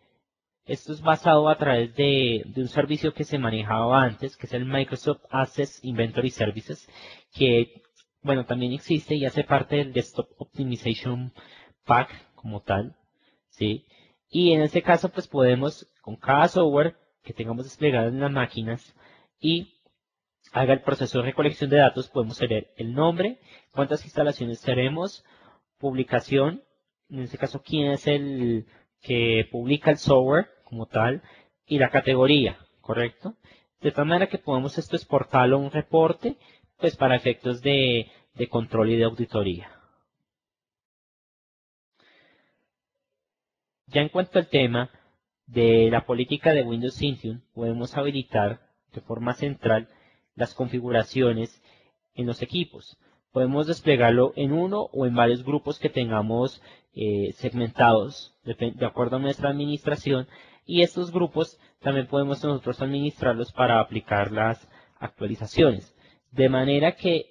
Speaker 1: Esto es basado a través de, un servicio que se manejaba antes, que es el Microsoft Access Inventory Services, que, bueno, también existe y hace parte del Desktop Optimization Pack como tal, ¿sí? Y en este caso, pues podemos, con cada software que tengamos desplegado en las máquinas y haga el proceso de recolección de datos, podemos tener el nombre, cuántas instalaciones tenemos, publicación, en este caso quién es el que publica el software como tal, y la categoría, ¿correcto? De tal manera que podemos esto exportarlo a un reporte, pues para efectos de, de control y de auditoría. Ya en cuanto al tema de la política de Windows Intune, podemos habilitar de forma central las configuraciones en los equipos. Podemos desplegarlo en uno o en varios grupos que tengamos eh, segmentados de, acuerdo a nuestra administración y estos grupos también podemos nosotros administrarlos para aplicar las actualizaciones. De manera que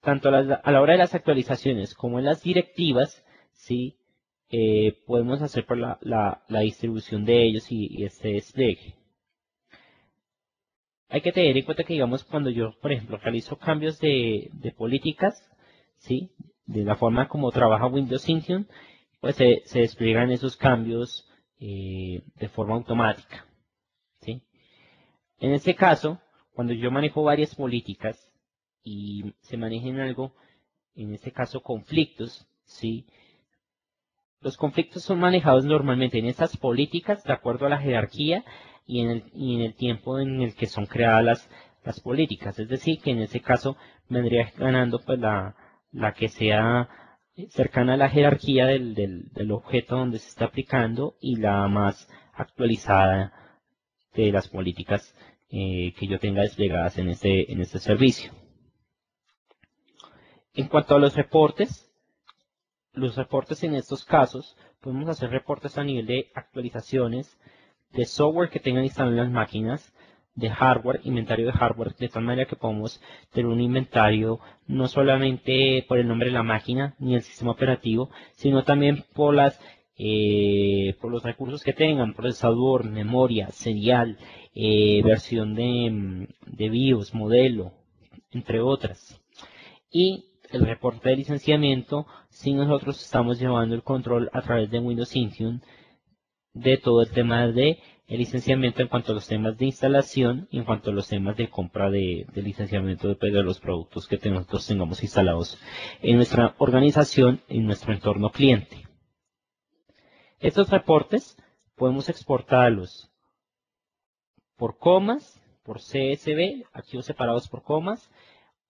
Speaker 1: tanto a la, hora de las actualizaciones como en las directivas, ¿sí? Eh, podemos hacer por la, distribución de ellos y, este despliegue. Hay que tener en cuenta que, digamos, cuando yo, por ejemplo, realizo cambios de, políticas, ¿sí? de la forma como trabaja Windows Intune, pues se, despliegan esos cambios eh, de forma automática. ¿sí? En este caso, cuando yo manejo varias políticas y se manejen algo, en este caso conflictos, ¿sí? Los conflictos son manejados normalmente en estas políticas de acuerdo a la jerarquía y en el, en el tiempo en el que son creadas las, las políticas. Es decir, que en ese caso vendría ganando pues la, la que sea cercana a la jerarquía del, del, objeto donde se está aplicando y la más actualizada de las políticas eh, que yo tenga desplegadas en este, en este servicio. En cuanto a los reportes, los reportes en estos casos, podemos hacer reportes a nivel de actualizaciones, de software que tengan instalado en las máquinas, de hardware, inventario de hardware, de tal manera que podemos tener un inventario no solamente por el nombre de la máquina ni el sistema operativo, sino también por las eh, por los recursos que tengan, procesador, memoria, serial, eh, versión de, de BIOS, modelo, entre otras. Y el reporte de licenciamiento si nosotros estamos llevando el control a través de Windows Intune de todo el tema de licenciamiento en cuanto a los temas de instalación y en cuanto a los temas de compra de, licenciamiento de, de, los productos que nosotros tengamos instalados en nuestra organización, en nuestro entorno cliente. Estos reportes podemos exportarlos por comas, por CSV, archivos separados por comas,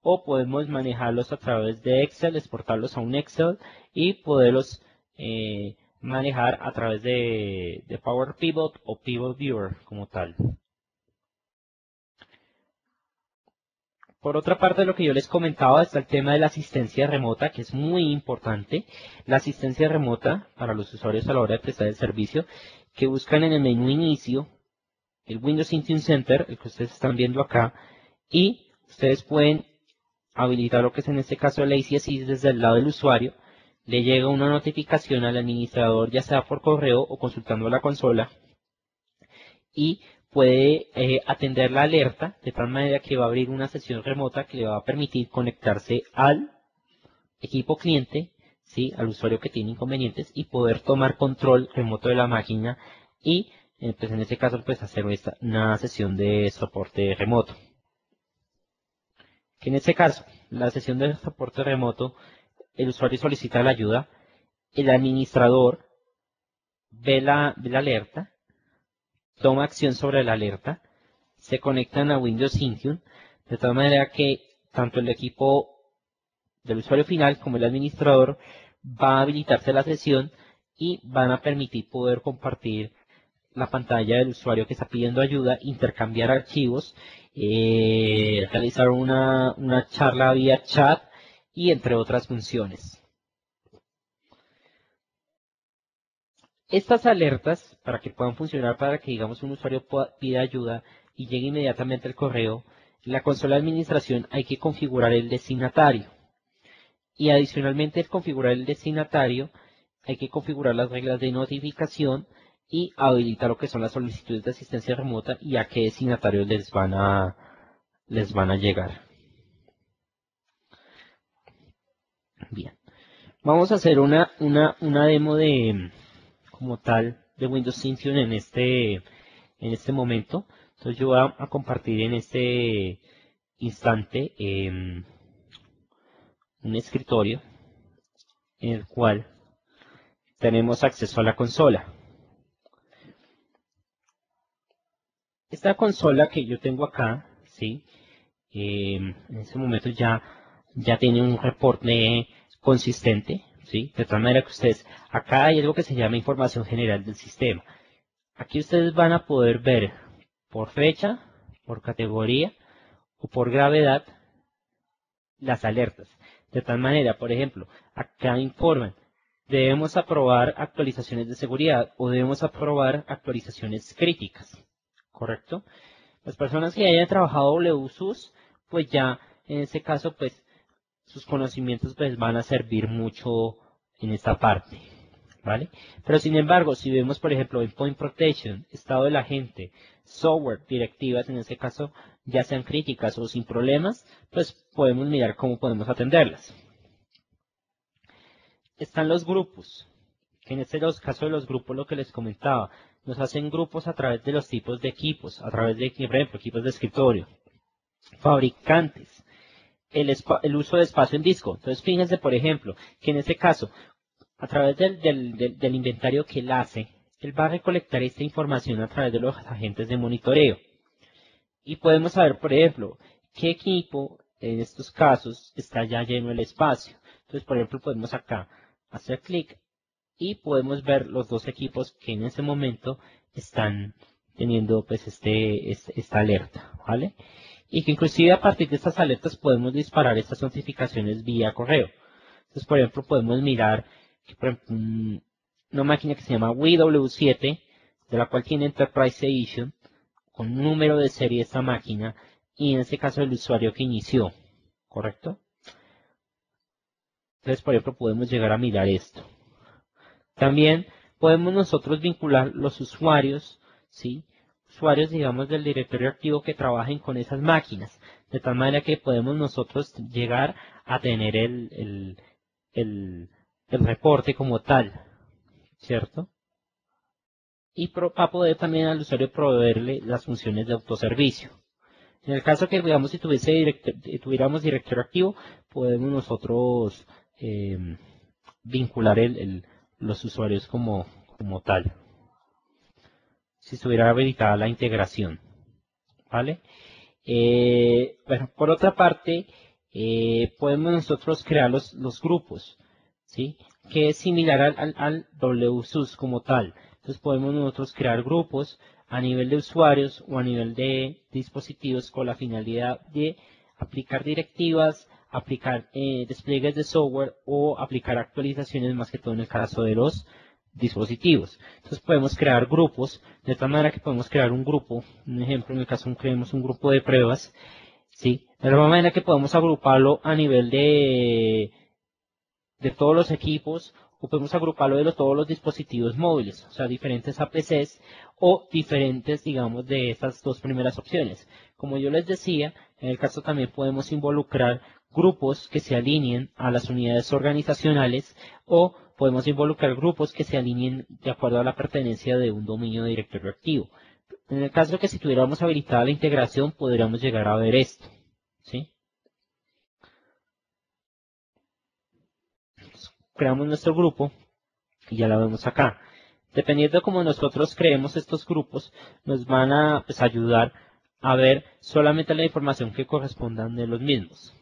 Speaker 1: o podemos manejarlos a través de Excel, exportarlos a un Excel y poderlos eh, manejar a través de, Power Pivot o Pivot Viewer como tal. Por otra parte, lo que yo les comentaba está el tema de la asistencia remota, que es muy importante. La asistencia remota para los usuarios a la hora de prestar el servicio, que buscan en el menú inicio el Windows Intune Center, el que ustedes están viendo acá, y ustedes pueden habilitar lo que es en este caso el ACSI desde el lado del usuario, le llega una notificación al administrador ya sea por correo o consultando la consola y puede eh, atender la alerta de tal manera que va a abrir una sesión remota que le va a permitir conectarse al equipo cliente, ¿sí? al usuario que tiene inconvenientes y poder tomar control remoto de la máquina y eh, pues en este caso pues hacer una sesión de soporte remoto que en este caso, la sesión de soporte remoto, el usuario solicita la ayuda, el administrador ve la, alerta, toma acción sobre la alerta, se conectan a Windows Intune, De tal manera que tanto el equipo del usuario final como el administrador va a habilitarse la sesión y van a permitir poder compartir la pantalla del usuario que está pidiendo ayuda, intercambiar archivos, eh, realizar una, una charla vía chat y entre otras funciones. Estas alertas, para que puedan funcionar, para que digamos un usuario pida ayuda y llegue inmediatamente al correo, en la consola de administración hay que configurar el destinatario. Y adicionalmente al configurar el destinatario, hay que configurar las reglas de notificación y habilitar lo que son las solicitudes de asistencia remota y a qué destinatarios les van a, les van a llegar. Bien. Vamos a hacer una, una, una demo de, como tal, de Windows Intune en este, en este momento. Entonces yo voy a, compartir en este instante em, un escritorio en el cual tenemos acceso a la consola. Esta consola que yo tengo acá, ¿sí? Em, en este momento ya, ya tiene un reporte consistente, ¿sí? De tal manera que ustedes, acá hay algo que se llama información general del sistema. Aquí ustedes van a poder ver por fecha, por categoría o por gravedad las alertas. De tal manera, por ejemplo, acá informan, debemos aprobar actualizaciones de seguridad o debemos aprobar actualizaciones críticas. ¿Correcto? Las personas que hayan trabajado WSUS, pues ya en ese caso, pues sus conocimientos pues van a servir mucho en esta parte. ¿Vale? Pero sin embargo, si vemos por ejemplo en Point Protection, estado de la gente, software, directivas, en este caso ya sean críticas o sin problemas, pues podemos mirar cómo podemos atenderlas. Están los grupos, en este caso de los grupos lo que les comentaba, nos hacen grupos a través de los tipos de equipos, a través de, por ejemplo, equipos de escritorio, fabricantes, el, uso de espacio en disco. Entonces, fíjense, por ejemplo, que en este caso, a través del, inventario que él hace, él va a recolectar esta información a través de los agentes de monitoreo. Y podemos saber, por ejemplo, qué equipo en estos casos está ya lleno el espacio. Entonces, por ejemplo, podemos acá hacer clic y podemos ver los dos equipos que en ese momento están teniendo pues este, este esta alerta, ¿vale? Y que inclusive a partir de estas alertas podemos disparar estas notificaciones vía correo. Entonces, por ejemplo, podemos mirar una máquina que se llama WW7, de la cual tiene Enterprise Edition, con número de serie de esta máquina, y en este caso el usuario que inició, ¿correcto? Entonces, por ejemplo, podemos llegar a mirar esto. También podemos nosotros vincular los usuarios, ¿sí? Usuarios, digamos, del directorio activo que trabajen con esas máquinas, de tal manera que podemos nosotros llegar a tener el, el, reporte como tal, ¿cierto? Y para poder también al usuario proveerle las funciones de autoservicio. En el caso que, digamos, si tuviese tuviéramos directorio activo, podemos nosotros eh, vincular el, los usuarios como, como tal si estuviera habilitada la integración. ¿Vale? Eh, bueno, por otra parte, eh, podemos nosotros crear los, los, grupos, ¿sí? Que es similar al, al, WSUS como tal. Entonces podemos nosotros crear grupos a nivel de usuarios o a nivel de dispositivos con la finalidad de aplicar directivas, aplicar eh, despliegues de software o aplicar actualizaciones más que todo en el caso de los dispositivos. Entonces podemos crear grupos, de tal manera que podemos crear un grupo, un ejemplo, en el caso creemos un grupo de pruebas, ¿sí? De la manera que podemos agruparlo a nivel de, de todos los equipos, o podemos agruparlo de todos los dispositivos móviles, o sea, diferentes APCs o diferentes, digamos, de estas dos primeras opciones. Como yo les decía, en el caso también podemos involucrar grupos que se alineen a las unidades organizacionales o podemos involucrar grupos que se alineen de acuerdo a la pertenencia de un dominio de directorio activo. En el caso de que si tuviéramos habilitada la integración, podríamos llegar a ver esto. ¿sí? Creamos nuestro grupo y ya la vemos acá. Dependiendo de cómo nosotros creemos estos grupos, nos van a pues, ayudar a ver solamente la información que correspondan de los mismos.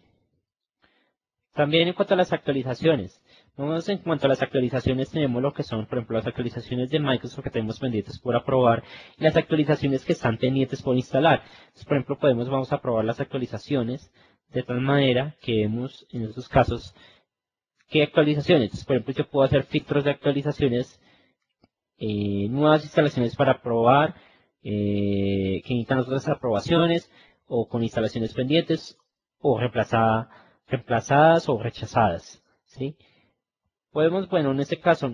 Speaker 1: También en cuanto a las actualizaciones, En cuanto a las actualizaciones tenemos lo que son, por ejemplo, las actualizaciones de Microsoft que tenemos pendientes por aprobar y las actualizaciones que están pendientes por instalar. Por ejemplo, podemos, vamos a aprobar las actualizaciones de tal manera que vemos en estos casos qué actualizaciones. Por ejemplo, yo puedo hacer filtros de actualizaciones, eh, nuevas instalaciones para aprobar, eh, que necesitan otras aprobaciones o con instalaciones pendientes o reemplazadas o rechazadas. ¿sí? Podemos, bueno, en este caso,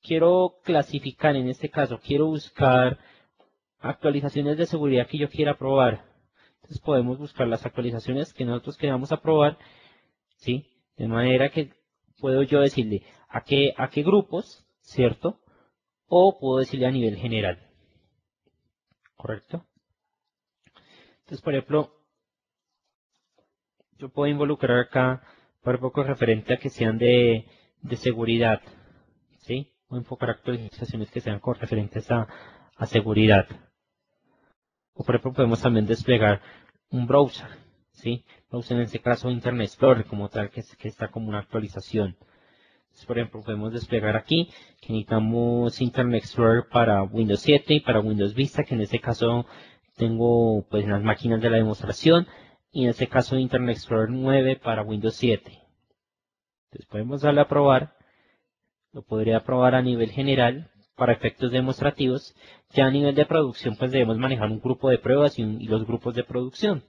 Speaker 1: quiero clasificar, en este caso, quiero buscar actualizaciones de seguridad que yo quiera probar. Entonces podemos buscar las actualizaciones que nosotros queramos aprobar, ¿sí? De manera que puedo yo decirle a qué, a qué grupos, ¿cierto? O puedo decirle a nivel general. ¿Correcto? Entonces, por ejemplo, yo puedo involucrar acá para poco referente a que sean de, seguridad, ¿sí? O enfocar actualizaciones que sean con referentes a, seguridad. O por ejemplo podemos también desplegar un browser, ¿sí? Browser en este caso Internet Explorer como tal, que, que está como una actualización. por ejemplo, podemos desplegar aquí que necesitamos Internet Explorer para Windows 7 y para Windows Vista, que en este caso tengo pues las máquinas de la demostración y en este caso Internet Explorer 9 para Windows 7. Entonces podemos darle a probar, lo podría probar a nivel general para efectos demostrativos, ya a nivel de producción pues debemos manejar un grupo de pruebas y, los grupos de producción.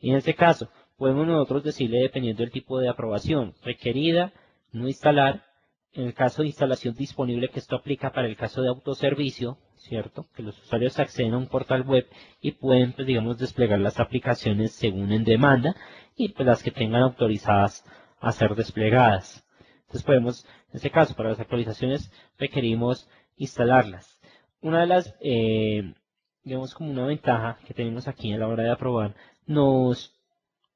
Speaker 1: Y en este caso podemos nosotros decirle dependiendo del tipo de aprobación requerida, no instalar, en el caso de instalación disponible que esto aplica para el caso de autoservicio, ¿cierto? Que los usuarios acceden a un portal web y pueden, pues, digamos, desplegar las aplicaciones según en demanda y pues las que tengan autorizadas a ser desplegadas. Entonces podemos, en este caso, para las actualizaciones requerimos instalarlas. Una de las, eh, digamos como una ventaja que tenemos aquí a la hora de aprobar, nos,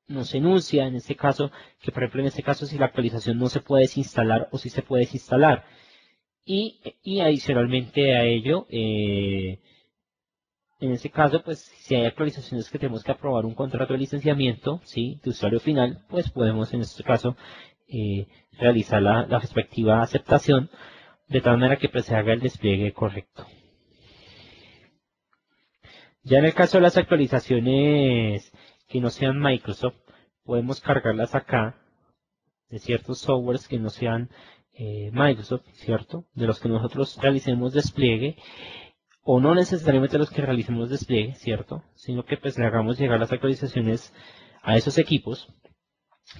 Speaker 1: nos enuncia en este caso, que por ejemplo en este caso si la actualización no se puede desinstalar o si se puede desinstalar. Y, adicionalmente a ello, eh, en este caso, pues si hay actualizaciones que tenemos que aprobar un contrato de licenciamiento, ¿sí? de usuario final, pues podemos en este caso eh, realizar la, respectiva aceptación de tal manera que pues, se haga el despliegue correcto. Ya en el caso de las actualizaciones que no sean Microsoft, podemos cargarlas acá de ciertos softwares que no sean eh, Microsoft, ¿cierto? De los que nosotros realicemos despliegue, o no necesariamente los que realicemos despliegue, ¿cierto? Sino que pues le hagamos llegar las actualizaciones a esos equipos,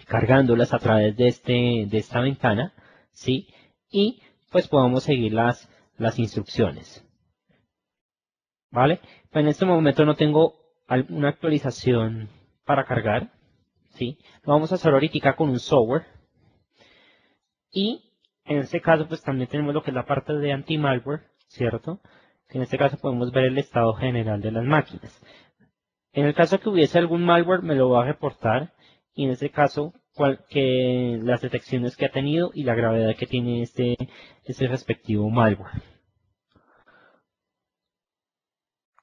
Speaker 1: cargándolas a través de, este, de esta ventana, ¿sí? Y pues podamos seguir las, las instrucciones. ¿Vale? Pues en este momento no tengo una actualización para cargar, ¿sí? Lo vamos a hacer ahorita con un software. Y en este caso, pues también tenemos lo que es la parte de anti-malware, ¿cierto? En este caso podemos ver el estado general de las máquinas. En el caso que hubiese algún malware, me lo va a reportar. Y en este caso, que las detecciones que ha tenido y la gravedad que tiene este, este respectivo malware.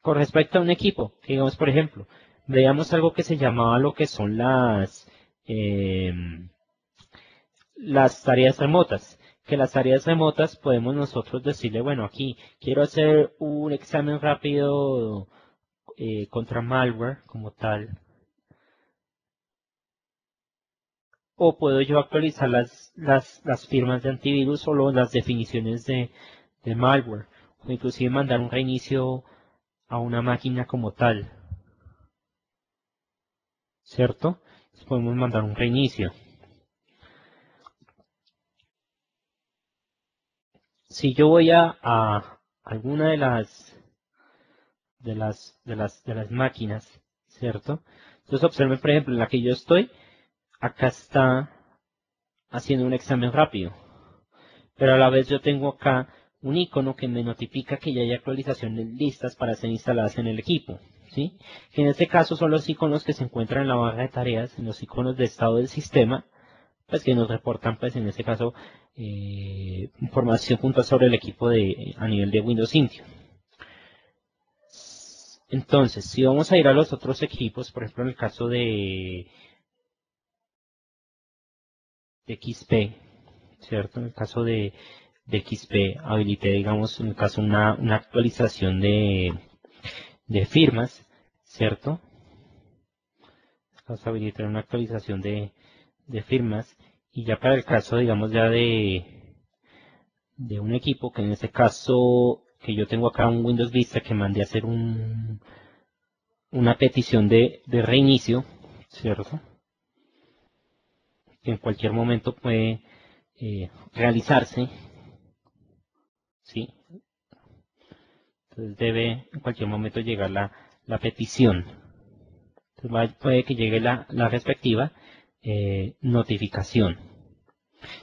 Speaker 1: Con respecto a un equipo, digamos por ejemplo, veamos algo que se llamaba lo que son las, eh, las tareas remotas que las áreas remotas podemos nosotros decirle, bueno, aquí quiero hacer un examen rápido eh, contra malware como tal. O puedo yo actualizar las, las, firmas de antivirus o las definiciones de, de malware. O inclusive mandar un reinicio a una máquina como tal. ¿Cierto? podemos mandar un reinicio. Si yo voy a, alguna de las de las de las de las máquinas, ¿cierto? Entonces observen, por ejemplo, en la que yo estoy, acá está haciendo un examen rápido. Pero a la vez yo tengo acá un icono que me notifica que ya hay actualizaciones listas para ser instaladas en el equipo. ¿sí? Que en este caso son los iconos que se encuentran en la barra de tareas, en los iconos de estado del sistema, pues que nos reportan, pues en este caso, eh, información puntual sobre el equipo de, a nivel de Windows Intune. Entonces, si vamos a ir a los otros equipos, por ejemplo, en el caso de, XP, ¿cierto? En el caso de, XP, habilité, digamos, en el caso una, una actualización de, de firmas, ¿cierto? Vamos a habilitar una actualización de, de firmas y ya para el caso, digamos, ya de, de un equipo, que en este caso, que yo tengo acá un Windows Vista que mandé a hacer un, una petición de, de reinicio, ¿cierto? Que en cualquier momento puede eh, realizarse, ¿sí? Entonces debe en cualquier momento llegar la, la petición. Entonces puede que llegue la, la respectiva eh, notificación.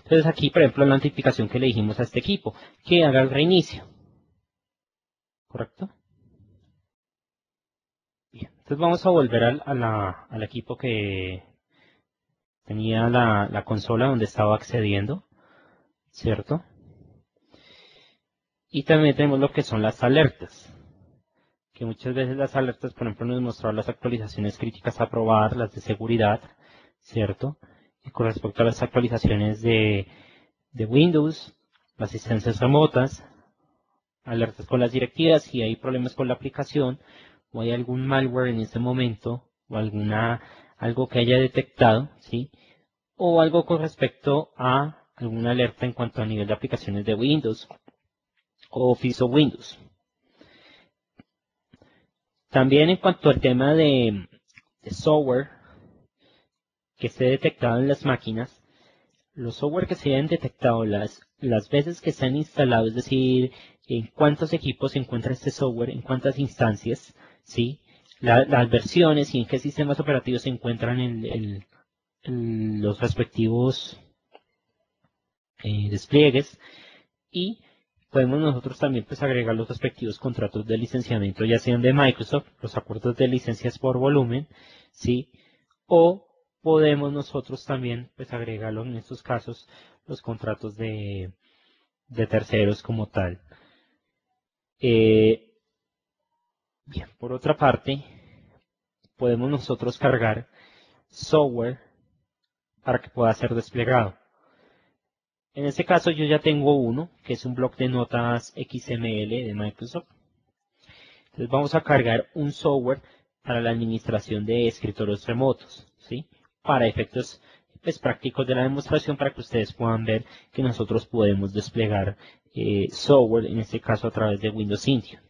Speaker 1: Entonces aquí, por ejemplo, la notificación que le dijimos a este equipo, que haga el reinicio. ¿Correcto? Bien, entonces vamos a volver al, equipo que tenía la, la consola donde estaba accediendo, ¿cierto? Y también tenemos lo que son las alertas que muchas veces las alertas, por ejemplo, nos mostraron las actualizaciones críticas a probar, las de seguridad, ¿cierto? Y con respecto a las actualizaciones de, de Windows, las asistencias remotas, alertas con las directivas, si hay problemas con la aplicación o hay algún malware en este momento o alguna algo que haya detectado, ¿sí? O algo con respecto a alguna alerta en cuanto a nivel de aplicaciones de Windows o Office o Windows. También en cuanto al tema de, de software, que esté detectado en las máquinas, los software que se hayan detectado, las, las veces que se han instalado, es decir, en cuántos equipos se encuentra este software, en cuántas instancias, ¿sí? las versiones y en qué sistemas operativos se encuentran en, los respectivos eh, despliegues y podemos nosotros también pues agregar los respectivos contratos de licenciamiento ya sean de Microsoft, los acuerdos de licencias por volumen, ¿sí? O podemos nosotros también pues agregarlo en estos casos los contratos de, de terceros como tal. Eh, bien, por otra parte, podemos nosotros cargar software para que pueda ser desplegado. En este caso yo ya tengo uno, que es un bloc de notas XML de Microsoft. Entonces vamos a cargar un software para la administración de escritorios remotos, ¿sí? Para efectos pues, prácticos de la demostración para que ustedes puedan ver que nosotros podemos desplegar eh, software, en este caso a través de Windows Intune.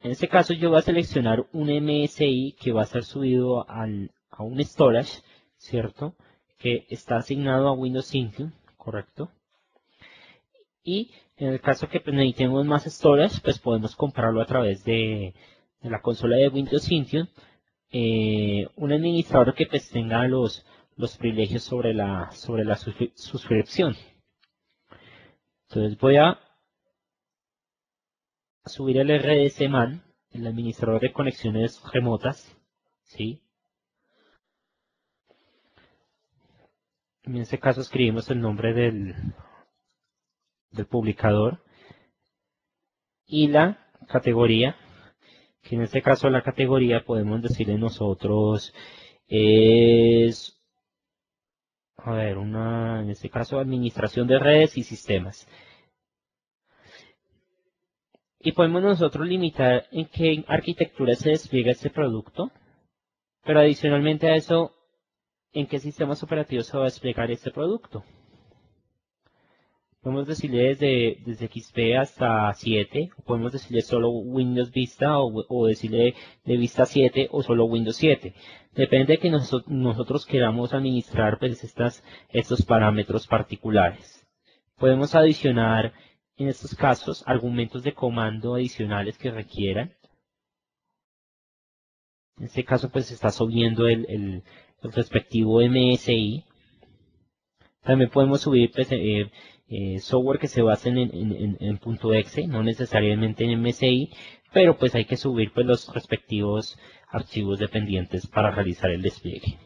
Speaker 1: En este caso yo voy a seleccionar un MSI que va a ser subido al, a un storage, ¿cierto? Que está asignado a Windows Intune, ¿correcto? Y en el caso que pues, necesitemos más storage, pues podemos comprarlo a través de, de la consola de Windows Intune eh, un administrador que pues tenga los, los privilegios sobre la, sobre la suscripción. Entonces voy a subir el RDS-MAN, el administrador de conexiones remotas, ¿sí? En este caso escribimos el nombre del, del publicador y la categoría que en este caso la categoría podemos decirle nosotros es, a ver, una, en este caso administración de redes y sistemas. Y podemos nosotros limitar en qué arquitectura se despliega este producto, pero adicionalmente a eso, en qué sistemas operativos se va a desplegar este producto. Podemos decirle desde, desde XP hasta 7, o podemos decirle solo Windows Vista, o, decirle de Vista 7 o solo Windows 7. Depende de que nosotros queramos administrar pues, estas, estos parámetros particulares. Podemos adicionar en estos casos argumentos de comando adicionales que requieran. En este caso pues está subiendo el, el, respectivo MSI. También podemos subir pues, eh, eh, software que se basen en, en, .exe, no necesariamente en MSI, pero pues hay que subir pues los respectivos archivos dependientes para realizar el despliegue.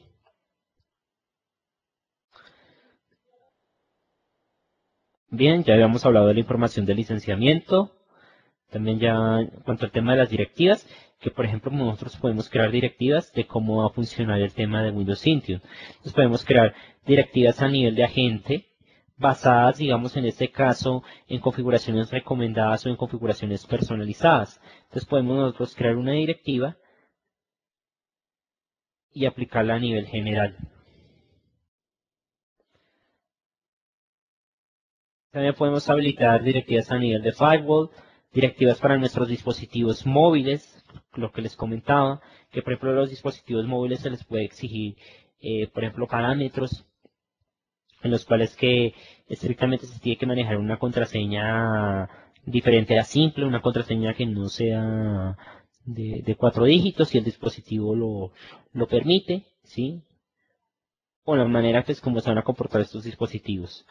Speaker 1: Bien, ya habíamos hablado de la información de licenciamiento, también ya en cuanto al tema de las directivas, que por ejemplo nosotros podemos crear directivas de cómo va a funcionar el tema de Windows Intune. Entonces podemos crear directivas a nivel de agente basadas, digamos, en este caso, en configuraciones recomendadas o en configuraciones personalizadas. Entonces podemos nosotros crear una directiva y aplicarla a nivel general. También podemos habilitar directivas a nivel de firewall, directivas para nuestros dispositivos móviles, lo que les comentaba, que por ejemplo a los dispositivos móviles se les puede exigir, eh, por ejemplo, parámetros en los cuales que estrictamente se tiene que manejar una contraseña diferente a simple, una contraseña que no sea de, cuatro dígitos si el dispositivo lo, lo permite, ¿sí? O la manera pues como se van a comportar estos dispositivos.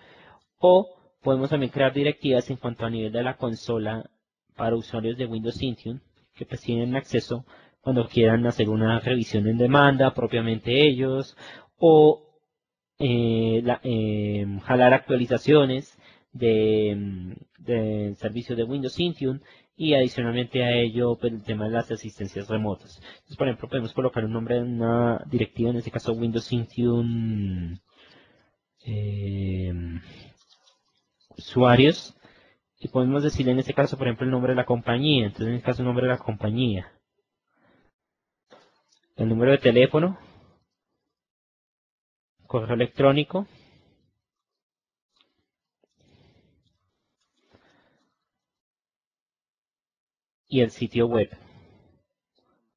Speaker 1: O podemos también crear directivas en cuanto a nivel de la consola para usuarios de Windows Intune que pues tienen acceso cuando quieran hacer una revisión en demanda propiamente ellos o eh, eh, jalar actualizaciones del de servicio de Windows Intune y adicionalmente a ello pues, el tema de las asistencias remotas. Entonces, por ejemplo, podemos colocar un nombre en una directiva, en este caso Windows Intune eh, usuarios y podemos decirle en este caso, por ejemplo, el nombre de la compañía. Entonces, en este caso, el nombre de la compañía. El número de teléfono. Correo electrónico. y el sitio web.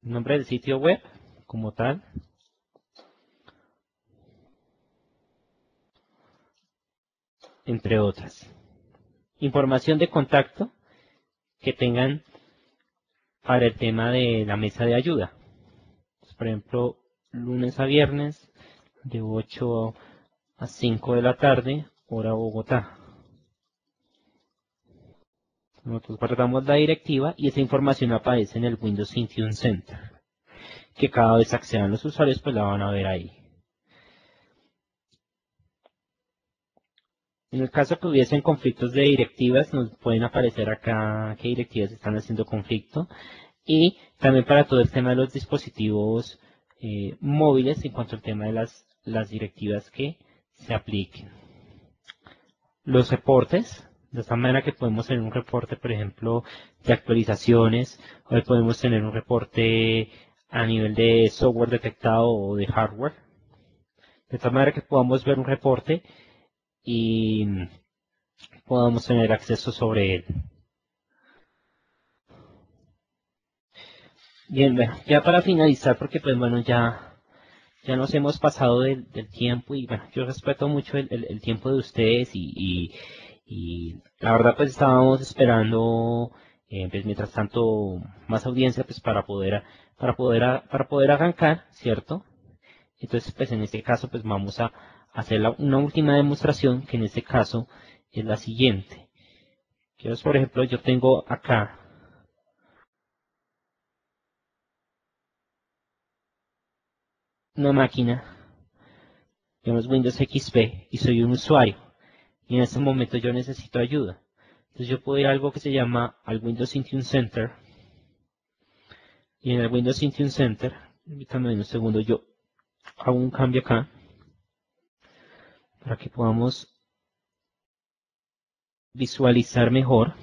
Speaker 1: Nombre del sitio web como tal. Entre otras. Información de contacto que tengan para el tema de la mesa de ayuda. por ejemplo, lunes a viernes de 8 a 5 de la tarde, hora Bogotá. Nosotros guardamos la directiva y esa información aparece en el Windows Intune Center. Que cada vez accedan los usuarios, pues la van a ver ahí. En el caso que hubiesen conflictos de directivas, nos pueden aparecer acá qué directivas están haciendo conflicto. Y también para todo el tema de los dispositivos eh, móviles en cuanto al tema de las, las directivas que se apliquen. Los reportes, de esta manera que podemos tener un reporte, por ejemplo, de actualizaciones, hoy podemos tener un reporte a nivel de software detectado o de hardware. De esta manera que podamos ver un reporte y podamos tener acceso sobre él. Bien, bueno, ya para finalizar, porque pues bueno, ya, ya nos hemos pasado del, tiempo y bueno, yo respeto mucho el, tiempo de ustedes y la verdad pues estábamos esperando eh, pues mientras tanto más audiencia pues para poder para poder para poder arrancar cierto entonces pues en este caso pues vamos a hacer una última demostración que en este caso es la siguiente. Que por ejemplo yo tengo acá una máquina digamos Windows XP y soy un usuario y en este momento yo necesito ayuda. Entonces yo puedo ir a algo que se llama al Windows Intune Center. Y en el Windows Intune Center, permítanme un segundo, yo hago un cambio acá para que podamos visualizar mejor.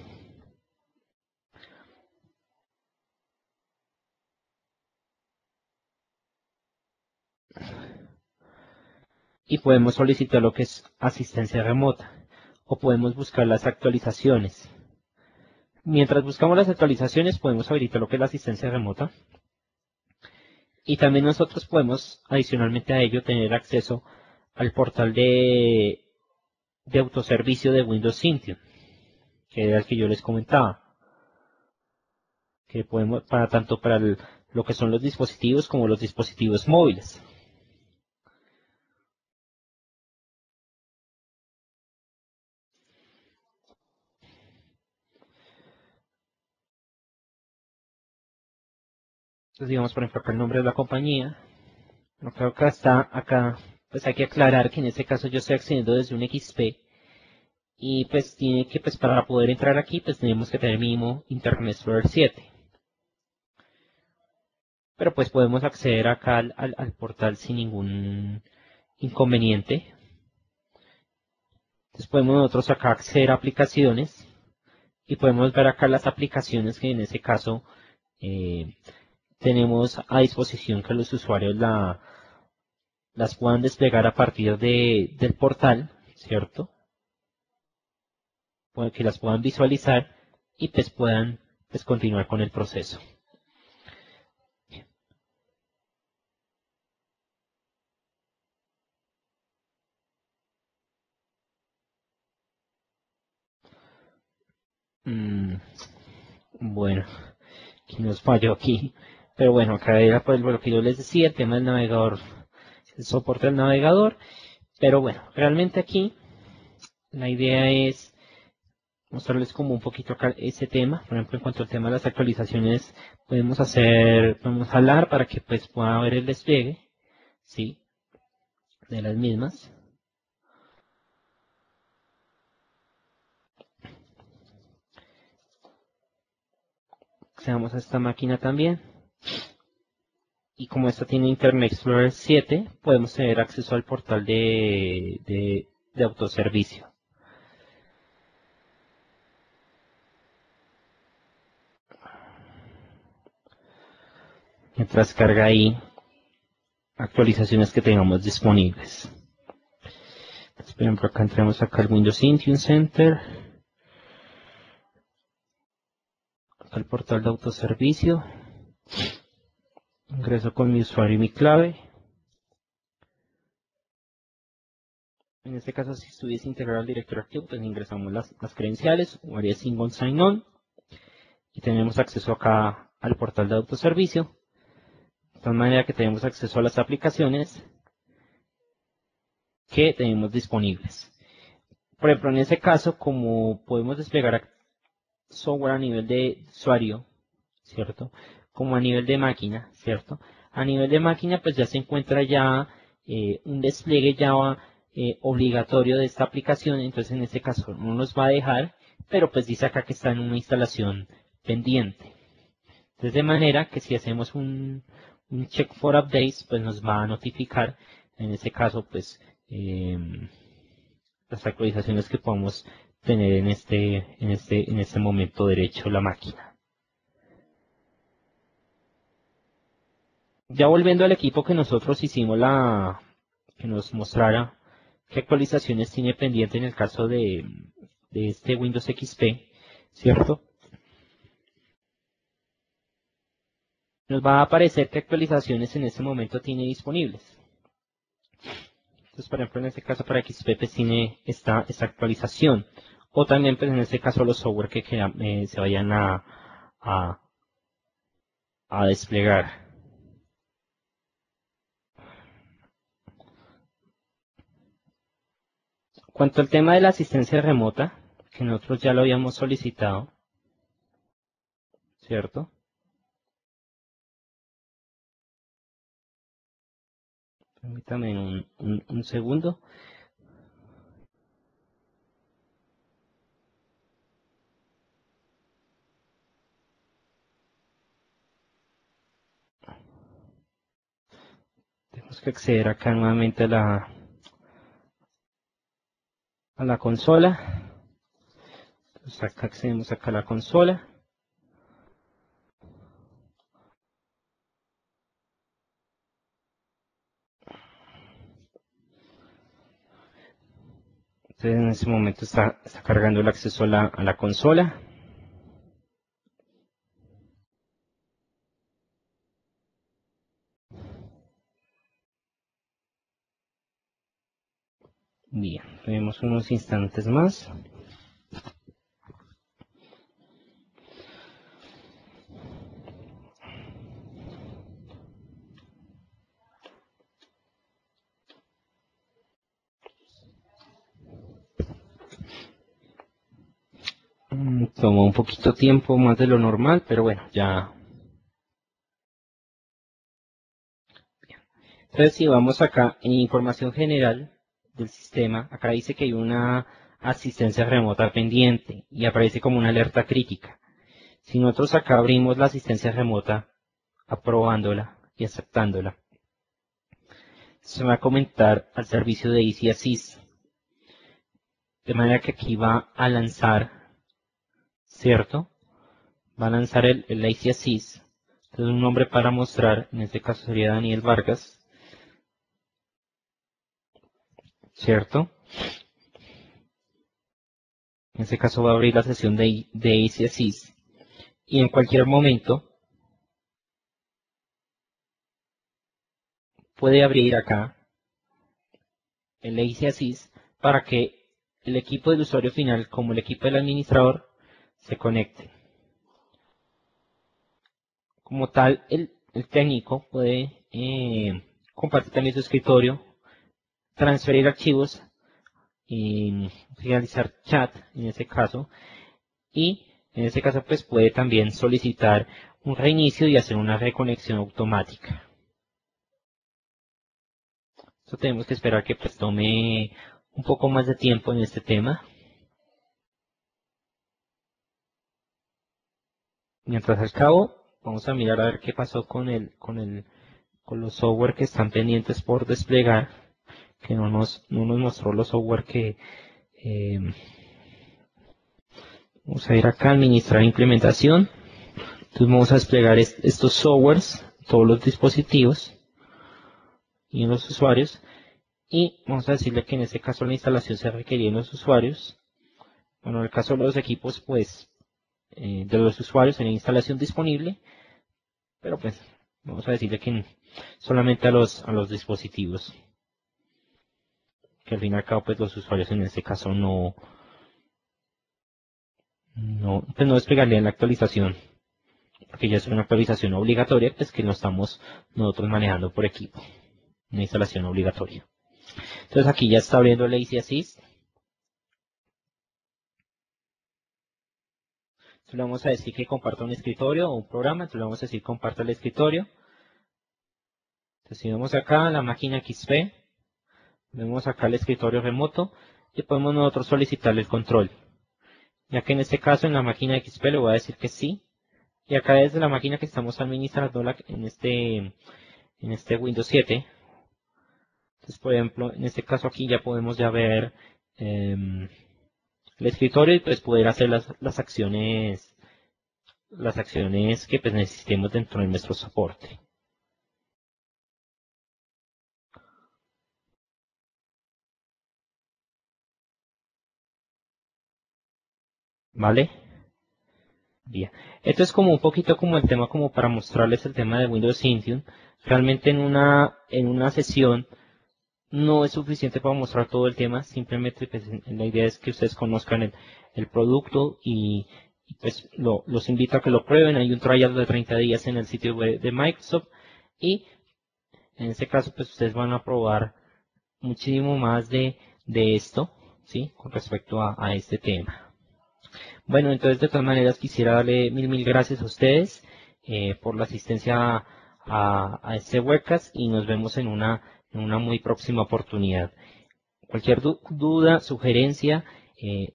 Speaker 1: Y podemos solicitar lo que es asistencia remota o podemos buscar las actualizaciones. Mientras buscamos las actualizaciones podemos habilitar lo que es la asistencia remota. Y también nosotros podemos adicionalmente a ello tener acceso al portal de, de autoservicio de Windows Intune que era el que yo les comentaba. Que podemos para tanto para lo que son los dispositivos como los dispositivos móviles Entonces digamos por ejemplo el nombre de la compañía. creo que está acá, pues hay que aclarar que en este caso yo estoy accediendo desde un XP. Y pues tiene que, pues para poder entrar aquí, pues tenemos que tener mínimo Internet Explorer 7. pero pues podemos acceder acá al, al portal sin ningún inconveniente. Entonces podemos nosotros acá acceder a aplicaciones y podemos ver acá las aplicaciones que en ese caso eh, tenemos a disposición que los usuarios la, las puedan desplegar a partir de, del portal, ¿cierto? Que las puedan visualizar y pues puedan pues, continuar con el proceso. Mm, bueno, aquí nos falló aquí. Pero bueno, acá era por lo que yo les decía, el tema del navegador, el soporte del navegador. Pero bueno, realmente aquí la idea es mostrarles como un poquito acá ese tema. Por ejemplo, en cuanto al tema de las actualizaciones, podemos hacer, podemos hablar para que pues pueda ver el despliegue, ¿sí? De las mismas. accedamos a esta máquina también. Y como esta tiene Internet Explorer 7, podemos tener acceso al portal de, de, autoservicio. Mientras carga ahí actualizaciones que tengamos disponibles. por ejemplo, acá entramos acá al Windows Intune Center. al portal de autoservicio. Ingreso con mi usuario y mi clave. En este caso, si estuviese integrado al directorio activo, pues ingresamos las, credenciales, o single sign-on. Y tenemos acceso acá al portal de autoservicio. De tal manera que tenemos acceso a las aplicaciones que tenemos disponibles. Por ejemplo, en este caso, como podemos desplegar software a nivel de usuario, ¿cierto? Como a nivel de máquina, ¿cierto? A nivel de máquina, pues ya se encuentra ya eh, un despliegue Java eh, obligatorio de esta aplicación, entonces en este caso no nos va a dejar, pero pues dice acá que está en una instalación pendiente. Entonces de manera que si hacemos un, check for updates, pues nos va a notificar, en este caso pues eh, las actualizaciones que podemos tener en este, en este, en este momento derecho la máquina. Ya volviendo al equipo que nosotros hicimos la, que nos mostrara qué actualizaciones tiene pendiente en el caso de, este Windows XP, ¿cierto? Nos va a aparecer qué actualizaciones en este momento tiene disponibles. Entonces, por ejemplo, en este caso para XP pues, tiene esta, actualización o también pues en este caso los software que, eh, se vayan a, a, desplegar. Cuanto al tema de la asistencia remota, que nosotros ya lo habíamos solicitado, ¿cierto? Permítame un segundo. que acceder acá nuevamente a la, a la consola. Entonces acá accedemos acá a la consola. Entonces en ese momento está, está cargando el acceso a la consola. Bien, tenemos unos instantes más. Mm, Tomó un poquito tiempo más de lo normal, pero bueno, ya. Entonces, si vamos acá en información general, del sistema, acá dice que hay una asistencia remota pendiente y aparece como una alerta crítica. Si nosotros acá abrimos la asistencia remota aprobándola y aceptándola. Se va a comentar al servicio de Easy Assist. De manera que aquí va a lanzar, ¿cierto? Va a lanzar el, el Easy Assist. Entonces un nombre para mostrar, en este caso sería Daniel Vargas. ¿Cierto? En este caso va a abrir la sesión de, de Assist. Y en cualquier momento puede abrir acá el Assist para que el equipo del usuario final como el equipo del administrador se conecten. Como tal, el, técnico puede eh, compartir también su escritorio, transferir archivos y realizar chat en este caso y en este caso pues puede también solicitar un reinicio y hacer una reconexión automática. Esto tenemos que esperar que pues tome un poco más de tiempo en este tema. Mientras al cabo, vamos a mirar a ver qué pasó con el, con el, con los software que están pendientes por desplegar, que no nos, no nos mostró los software que, eh, vamos a ir acá a administrar implementación. Entonces vamos a desplegar estos softwares, todos los dispositivos y los usuarios. Y vamos a decirle que en este caso la instalación se requería en los usuarios. Bueno, en el caso de los equipos, pues, eh, de los usuarios en la instalación disponible. Pero pues, vamos a decirle que solamente a los, a los dispositivos. Que al fin y al cabo, pues los usuarios en este caso no, no, pues no despegarían la actualización, porque ya es una actualización obligatoria, pues que no estamos nosotros manejando por equipo, una instalación obligatoria. Entonces aquí ya está abriendo Lazy Assist. Entonces le vamos a decir que comparta un escritorio o un programa, entonces le vamos a decir comparta el escritorio. Entonces si vemos acá la máquina XP, vemos acá el escritorio remoto y podemos nosotros solicitarle el control ya que en este caso en la máquina XP le voy a decir que sí. Y acá desde la máquina que estamos administrando en este, en este Windows 7. Entonces, por ejemplo, en este caso aquí ya podemos ya ver em, el escritorio y pues poder hacer las, las acciones las acciones que pues necesitemos dentro de nuestro soporte. ¿Vale? Bien. Esto es como un poquito como el tema como para mostrarles el tema de Windows Intune. Realmente en una, en una sesión no es suficiente para mostrar todo el tema, simplemente pues, la idea es que ustedes conozcan el, el producto y, pues los invito a que lo prueben. Hay un trial de 30 días en el sitio web de Microsoft y en este caso pues ustedes van a probar muchísimo más de, de esto, ¿sí? Con respecto a, a este tema. Bueno, entonces de todas maneras quisiera darle mil mil gracias a ustedes eh, por la asistencia a, este webcast y nos vemos en una, en una muy próxima oportunidad. Cualquier duda, sugerencia, eh,